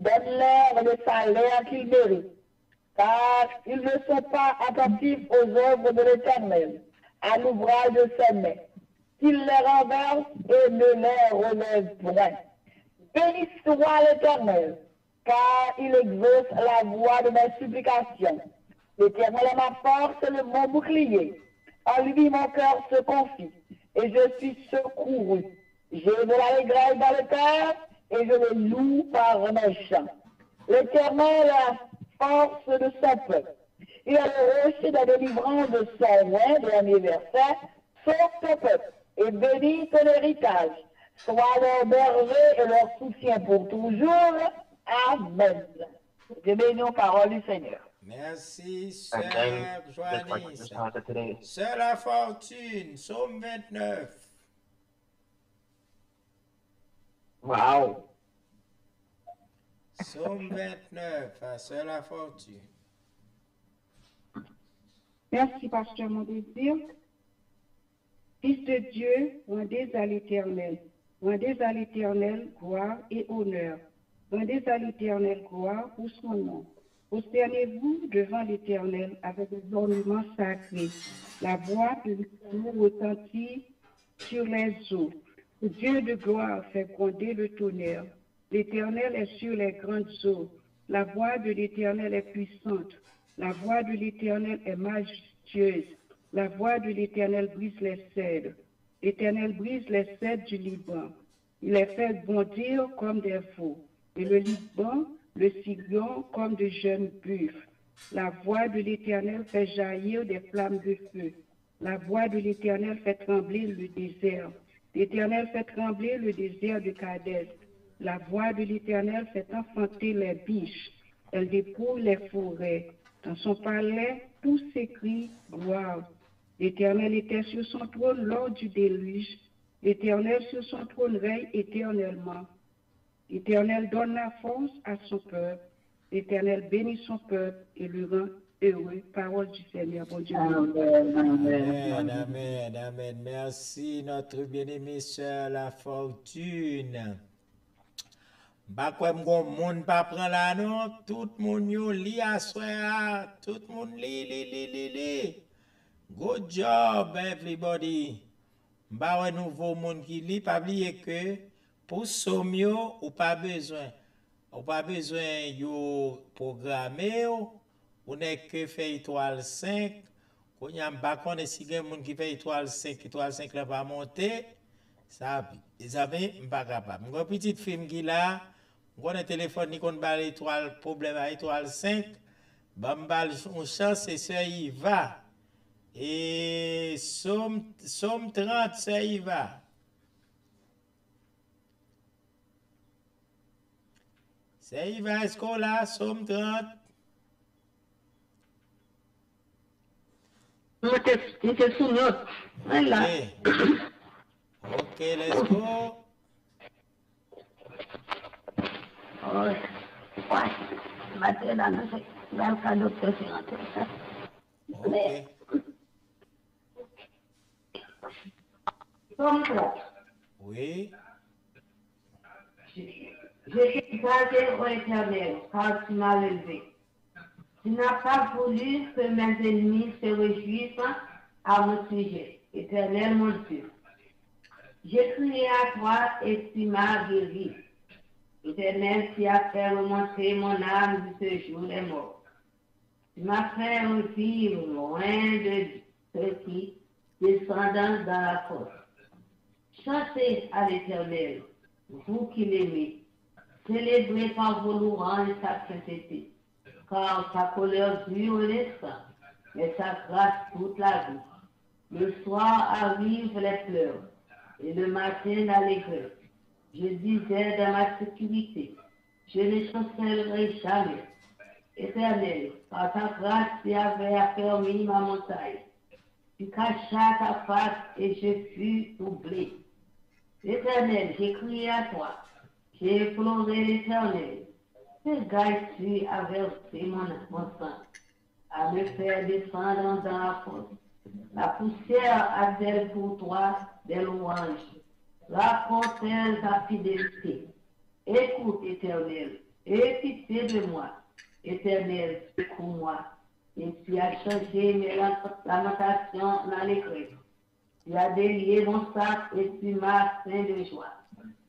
Donne-leur le salaire qu'ils méritent, car ils ne sont pas attentifs aux œuvres de l'Éternel, à l'ouvrage de ses mains. Qu'ils les renversent et ne les relèvent point. Béni soit l'Éternel, car il exauce la voix de mes supplications. L'Éternel est ma force le mon bouclier. En lui, mon cœur se confie et je suis secouru. J'ai de l'allégresse dans le cœur et je le loue par mes chants. L'Éternel est la force de son peuple. Il est le rocher de la délivrance de son roi, dernier verset, sauve ton peuple et bénis ton héritage. Sois leur berger et leur soutien pour toujours. Amen. Je bénis aux paroles du Seigneur. Merci, Sœur Joannis. Sœur La Fortune, Somme 29. Wow. Somme 29, à Sœur La Fortune. Merci, pasteur, mon désir. Fils de Dieu, rendez à l'Éternel. Rendez à l'Éternel gloire et honneur. Rendez à l'Éternel gloire pour son nom. Prosternez-vous devant l'Éternel avec des ornements sacrés. La voix de l'Éternel retentit sur les eaux. Dieu de gloire fait gronder le tonnerre. L'Éternel est sur les grandes eaux. La voix de l'Éternel est puissante. La voix de l'Éternel est majestueuse. La voix de l'Éternel brise les cèdres. L'Éternel brise les cèdres du Liban. Il les fait bondir comme des veaux. Et le Liban, le Sirion, comme de jeunes buffles. La voix de l'Éternel fait jaillir des flammes de feu. La voix de l'Éternel fait trembler le désert. L'Éternel fait trembler le désert de Kadès. La voix de l'Éternel fait enfanter les biches. Elle dépouille les forêts. Dans son palais, tout s'écrit gloire. L'Éternel était sur son trône lors du déluge. L'Éternel sur son trône règne éternellement. L'Éternel donne la force à son peuple. L'Éternel bénit son peuple et le rend heureux. Parole du Seigneur, bon Dieu. Amen, amen, amen. Merci, notre bien-aimée sœur La Fortune. Ba kwe mgon moun pa pran la non, tout moun yo li aswe tout moun li, li, li, li, li. Good job everybody. Ba wè nouvo moun ki li, pa bliye ke pou som yo ou pa bezwen. Ou pa bezwen yo programe yo, ou ne ke fe itwal 5, kon konyan bakon e si gen moun ki fe itwal 5, itwal 5 la pa monte, sa api. E zave mba kapap. Mwen pitit film ki la, mwen telefon ni kon bal itwal problem a itwal 5, ba mbal yon chans se se yi va. E som, som 30 se yi va. Se yi va esko la, som 30. Mwen te, mwen te sou not. Mwen la. Ok, let's go. Oy, oy, mate la nan se, gal ka doktor se rentre sa. Ok. Comme ça, Oui. je suis gardé au éternel, car tu m'as élevé. Tu n'as pas voulu que mes ennemis se réjouissent à mon sujet, éternel mon Dieu. J'ai crié à toi et tu m'as guéri. Éternel, tu as fait remonter mon âme de ce jour est mort. Tu m'as fait revivre loin de ceux qui descendent dans la fosse. Chantez à l'Éternel, vous qui l'aimez. Célébrez par vos louanges sa sainteté, car sa colère dure l'instant, mais sa grâce toute la vie. Le soir arrivent les pleurs, et le matin l'allégresse. Je disais dans ma sécurité, je ne chancellerai jamais. Éternel, par ta grâce, tu avais affermi ma montagne. Tu cachas ta face et je fus troublé. Éternel, j'ai crié à toi. J'ai imploré l'éternel. Regarde-tu à verser mon, mon sang, à me faire descendre dans la fosse. La poussière a-t-elle pour toi des louanges? Raconte-t-elle ta fidélité? Écoute, éternel, aie pitié de moi. Éternel, secours-moi. Et tu as changé mes lamentations en allégresse. Tu as délié mon sac et tu m'as plein de joie,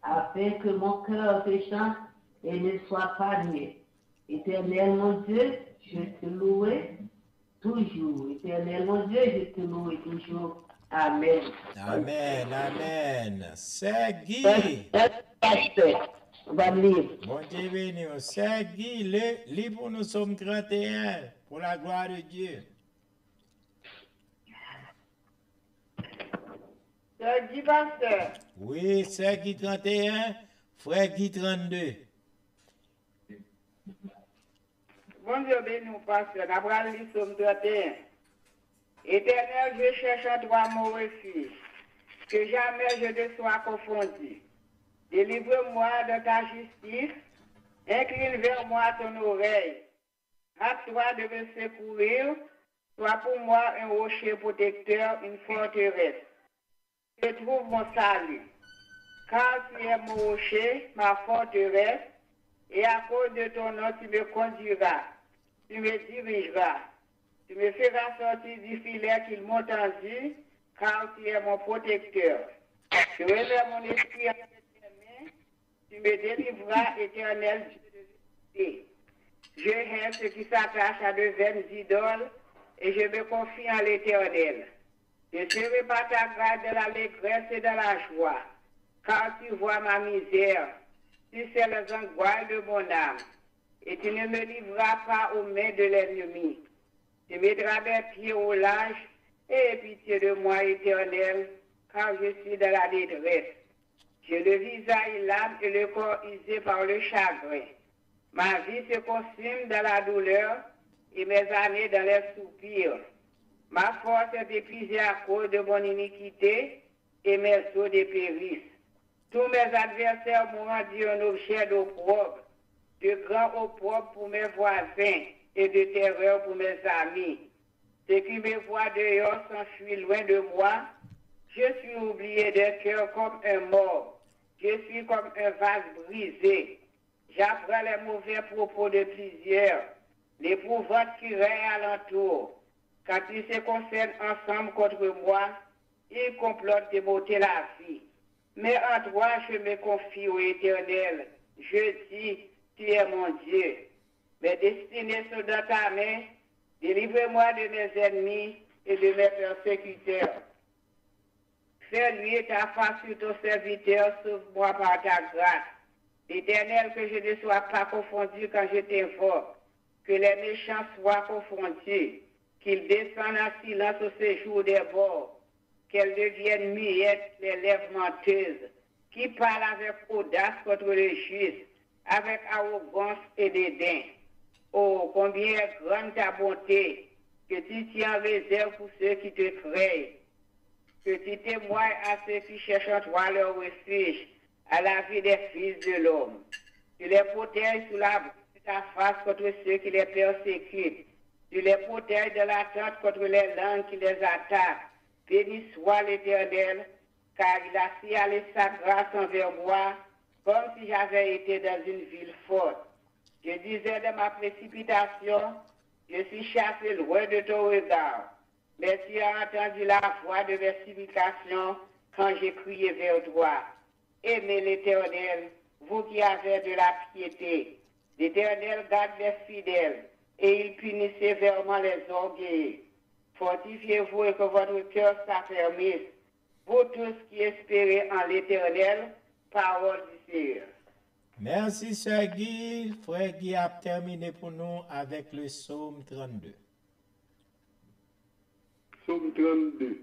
afin que mon cœur te chante et ne soit pas niais. Éternel mon Dieu, je te louerai toujours. Éternel mon Dieu, je te louerai toujours. Amen. Amen, amen. C'est lire. Bon Dieu béni. C'est Guy. Le, lis pour nous sommes 31 pour la gloire de Dieu. C'est Guy Pasteur. Oui, c'est Guy 31, frère Guy 32. Bon Dieu béni, pasteur. Lit Somme 31. Éternel, je cherche en toi mon refuge, que jamais je ne sois confondu. Délivre-moi de ta justice, incline vers moi ton oreille. Hâte-toi de me secourir, sois pour moi un rocher protecteur, une forteresse. Je trouve mon salut, car tu es mon rocher, ma forteresse, et à cause de ton nom, tu me conduiras, tu me dirigeras. Tu me feras sortir du filet qu'ils m'ont tendu, car tu es mon protecteur. Je relève mon esprit entre tes mains, tu me délivreras, éternel Dieu de. Je hais ceux qui s'attachent à de vaines idoles, et je me confie en l'éternel. Je serai par ta grâce de l'allégresse et de la joie, car tu vois ma misère, tu sais les angoisses de mon âme, et tu ne me livreras pas aux mains de l'ennemi. Tu mettras mes pieds au large et pitié de moi, éternel, car je suis dans la détresse. J'ai le visage l'âme et le corps usé par le chagrin. Ma vie se consume dans la douleur et mes années dans les soupirs. Ma force est épuisée à cause de mon iniquité et mes os dépérissent. Tous mes adversaires m'ont rendu un objet d'opprobre, de grand opprobre pour mes voisins et de terreur pour mes amis. Ceux qui me voient dehors s'enfuient loin de moi. Je suis oublié de cœur comme un mort. Je suis comme un vase brisé. J'apprends les mauvais propos de plusieurs, l'épouvante qui règne alentour. Quand ils se concernent ensemble contre moi, ils complotent de m'ôter la vie. Mais en toi, je me confie au éternel. Je dis, tu es mon Dieu. Mes destinées sont dans ta main. Délivre-moi de mes ennemis et de mes persécuteurs. Fais-lui ta face sur ton serviteur, sauve-moi par ta grâce. Éternel, que je ne sois pas confondu quand je t'invoque, que les méchants soient confondus, qu'ils descendent en silence au séjour des bords, qu'elles deviennent muettes les lèvres menteuses, qui parlent avec audace contre le juste, avec arrogance et dédain. Oh, combien est grande ta bonté, que tu tiens en réserve pour ceux qui te craignent, que tu témoignes à ceux qui cherchent en toi leur refuge, à la vie des fils de l'homme. Tu les protèges sous la de ta face contre ceux qui les persécutent. Tu les protèges de l'attente contre les langues qui les attaquent. Béni soit l'Éternel, car il a signalé sa grâce envers moi, comme si j'avais été dans une ville forte. Je disais de ma précipitation, je suis chassé loin de ton regard. Mais tu as entendu la voix de mes supplications quand j'ai crié vers toi. Aimez l'Éternel, vous qui avez de la piété. L'Éternel garde les fidèles et il punit sévèrement les orgueilleux. Fortifiez-vous et que votre cœur s'affermisse. Vous tous qui espérez en l'Éternel, parole du Seigneur. Merci, Sœur Guy. Frère Guy a terminé pour nous avec le psaume 32. Psaume 32.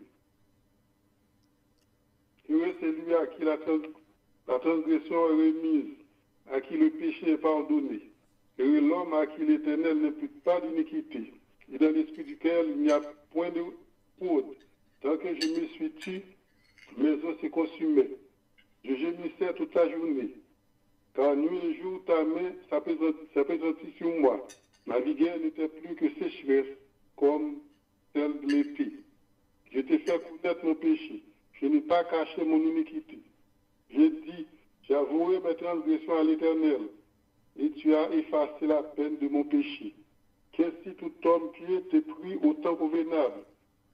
Heureux celui à qui la, trans- la transgression est remise, à qui le péché est pardonné. Heureux l'homme à qui l'Éternel n'impute pas d'iniquité. Et dans l'esprit duquel il n'y a point de fraude. Tant que je me suis tu, mes os se consumaient. Je gémissais toute la journée. Car nuit et jour, ta main s'apaisantit sur moi. Ma vigueur n'était plus que sécheresse, comme celle de l'épée. Je t'ai fait connaître mon péché. Je n'ai pas caché mon iniquité. J'ai dit, j'ai avoué mes transgressions à l'Éternel, et tu as effacé la peine de mon péché. Qu'ainsi tout homme pieux t'est pris au temps convenable.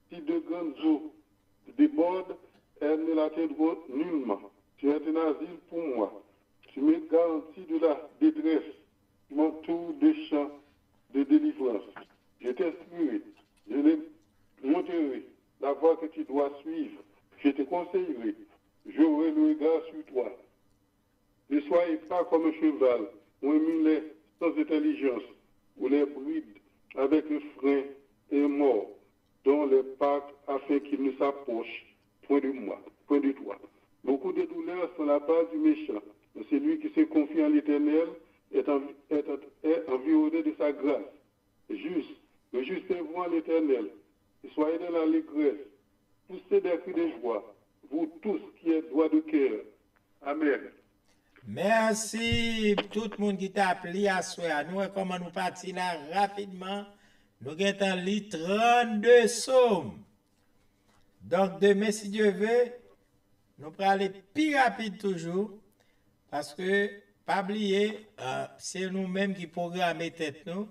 Si de grandes eaux débordent, elles ne l'atteindront nullement. Tu es un asile pour moi. Tu me garantis de la détresse. Tu m'entoures de champs de délivrance. Je t'instruirai. Je les montrerai la voie que tu dois suivre. Je te conseillerai. J'aurai le regard sur toi. Ne soyez pas comme un cheval, mulet sans intelligence, ou les brides avec un frein et mort, dont les pattes afin qu'il ne s'approche point de moi, point de toi. Beaucoup de douleurs sont la part du méchant. Mais celui qui se confie en l'Éternel est, en- est, est environné de sa grâce. Juste, le juste est vous en l'Éternel. Soyez dans l'allégresse. Poussez des cris de joie, vous tous qui êtes droits de cœur. Amen. Mersi tout moun ki tap li aswe a nou e koman nou pati la rapidman. Nou gen tan li 32 som. Donk deme si Diyo ve, nou prale pi rapide toujou. Paske pabliye, pa se nou menm ki programe tet nou.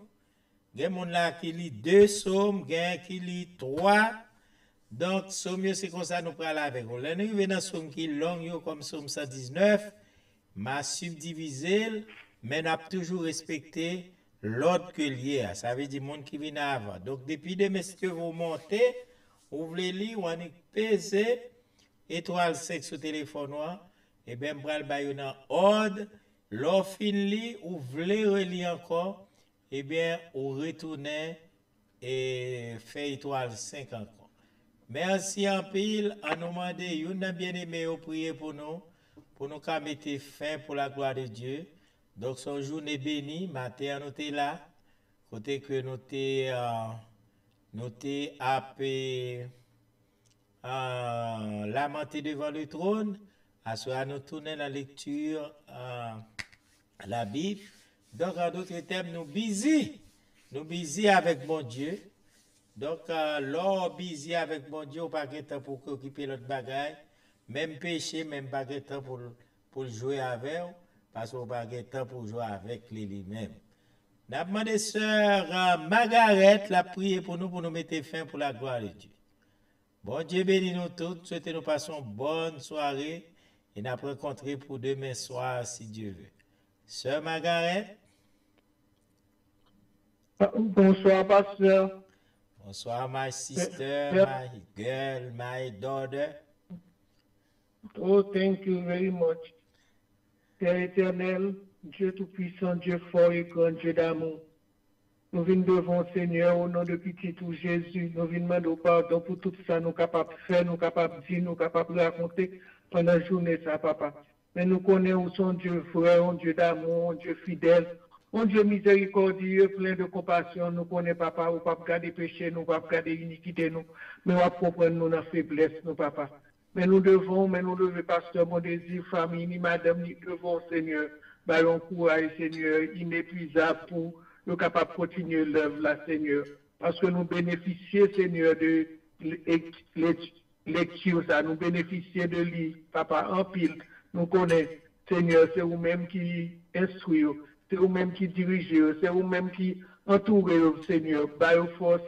Gen moun la ki li 2 som, gen ki li 3. Donk som yo se konsa nou prale avek. Ou lè nou ven nan som ki long yo kom som 119. M'a subdivisé, mais n'a toujours respecté l'ordre que lié. Ça veut dire monde qui vient avant. Donc, depuis demain, si vous montez, vous voulez lire, ou est pesé, étoile 5 sur téléphone, et bien, bral ba yon dans ordre, l'on fin li, ou voulez relire encore, et bien, ou retournez et fait étoile 5 encore. Merci en pile, à nous demander, nan bien aimé, prier pour nous, pour nous mettre fin pour la gloire de Dieu. Donc, son journée bénie, matin, nous t'es là, côté que nous t'es, euh, nous t'es appelé, euh, lamenté devant le trône, à ce nous tournons la lecture, euh, la Bible. Donc, en d'autres termes, nous busy, nous busy avec mon Dieu. Donc, euh, l'or busy avec mon Dieu, pas pour occuper l'autre bagaille. Même péché, même pas de temps pour, pour jouer avec, parce qu'on pas de temps pour jouer avec lui lui-même. N'a demandé sœur euh, Margaret la prier pour nous, pour nous mettre fin pour la gloire de Dieu. Bon Dieu bénit nous tous, souhaitez nous passons bonne soirée et nous rencontrer pour demain soir si Dieu veut. Sœur Margaret, Bonsoir, pasteur. bonsoir my sister, Yeah. my girl, my daughter. Oh, thank you very much. Père éternel, Dieu tout-puissant, Dieu fort et grand, Dieu d'amour. Nous venons devant Seigneur au nom de petit tout Jésus. Nous venons demander pardon pour tout ça, nous capables de faire, nous capables de dire, nous capables de raconter pendant la journée, ça, papa. Mais nous connaissons son Dieu frère, un Dieu d'amour, un Dieu fidèle, Un Dieu miséricordieux, plein de compassion, nous connaissons, papa, ou pas garder péché, nous pas garder iniquité, nous, mais nous dans faiblesse, nous, papa. Mais nous devons, mais nous devons, pasteur, mon désir, famille, ni madame, ni devons, Seigneur, ballon courage, Seigneur, inépuisable pour nous capables de continuer l'œuvre, Seigneur. Parce que nous bénéficions, Seigneur, de lecture, nous bénéficions de lui, papa, en pile, nous connaissons, Seigneur, c'est vous-même qui instruisez, c'est vous-même qui dirigez, c'est vous-même qui entourez, Seigneur, une force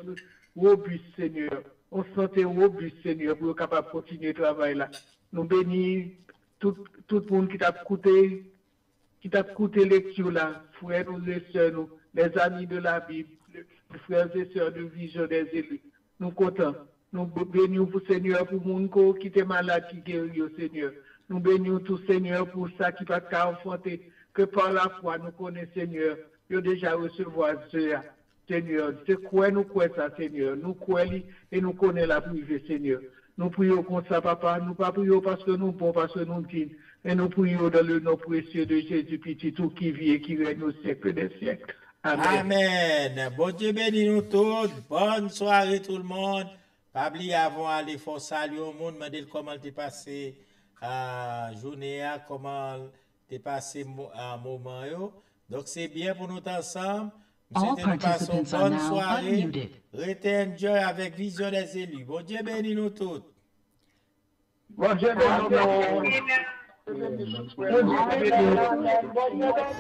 robuste, Seigneur. On santé robuste, Seigneur, pour être capable de continuer le travail là. Nous bénissons tout, tout le monde qui t'a coûté, qui t'a coûté lecture là, frères et sœurs, nous, les amis de la Bible, les frères et sœurs de Vision des élus. Nous comptons. Nous bénissons pour Seigneur, pour le monde qui est malade, qui guérit, Seigneur. Nous bénissons tout Seigneur pour ça qui va affronter, que par la foi nous connaissons Seigneur, nous déjà recevoir cela. Seigneur, c'est quoi nous croyons ça, Seigneur? Nous croyons et nous connaissons la privée, Seigneur. Nous prions contre ça, papa. Nous pas prions parce que nous bon, parce que nous disons. Et nous prions dans le nom précieux de Jésus, petit tout qui vit et qui règne au siècle des siècles. Amen. Amen. Bon Dieu bénis nous tous. Bonne soirée tout le monde. Pas oublier avant d'aller faire salut au monde, dire comment t'es passé à journée, comment t'es passé un moment. Yo. Donc c'est bien pour nous ensemble. All participants bonne soirée. Unmuted. Avec Vision des élus. Bon Dieu bénit nous tous. Bon Dieu bénit nous. Bon Dieu bénit nous.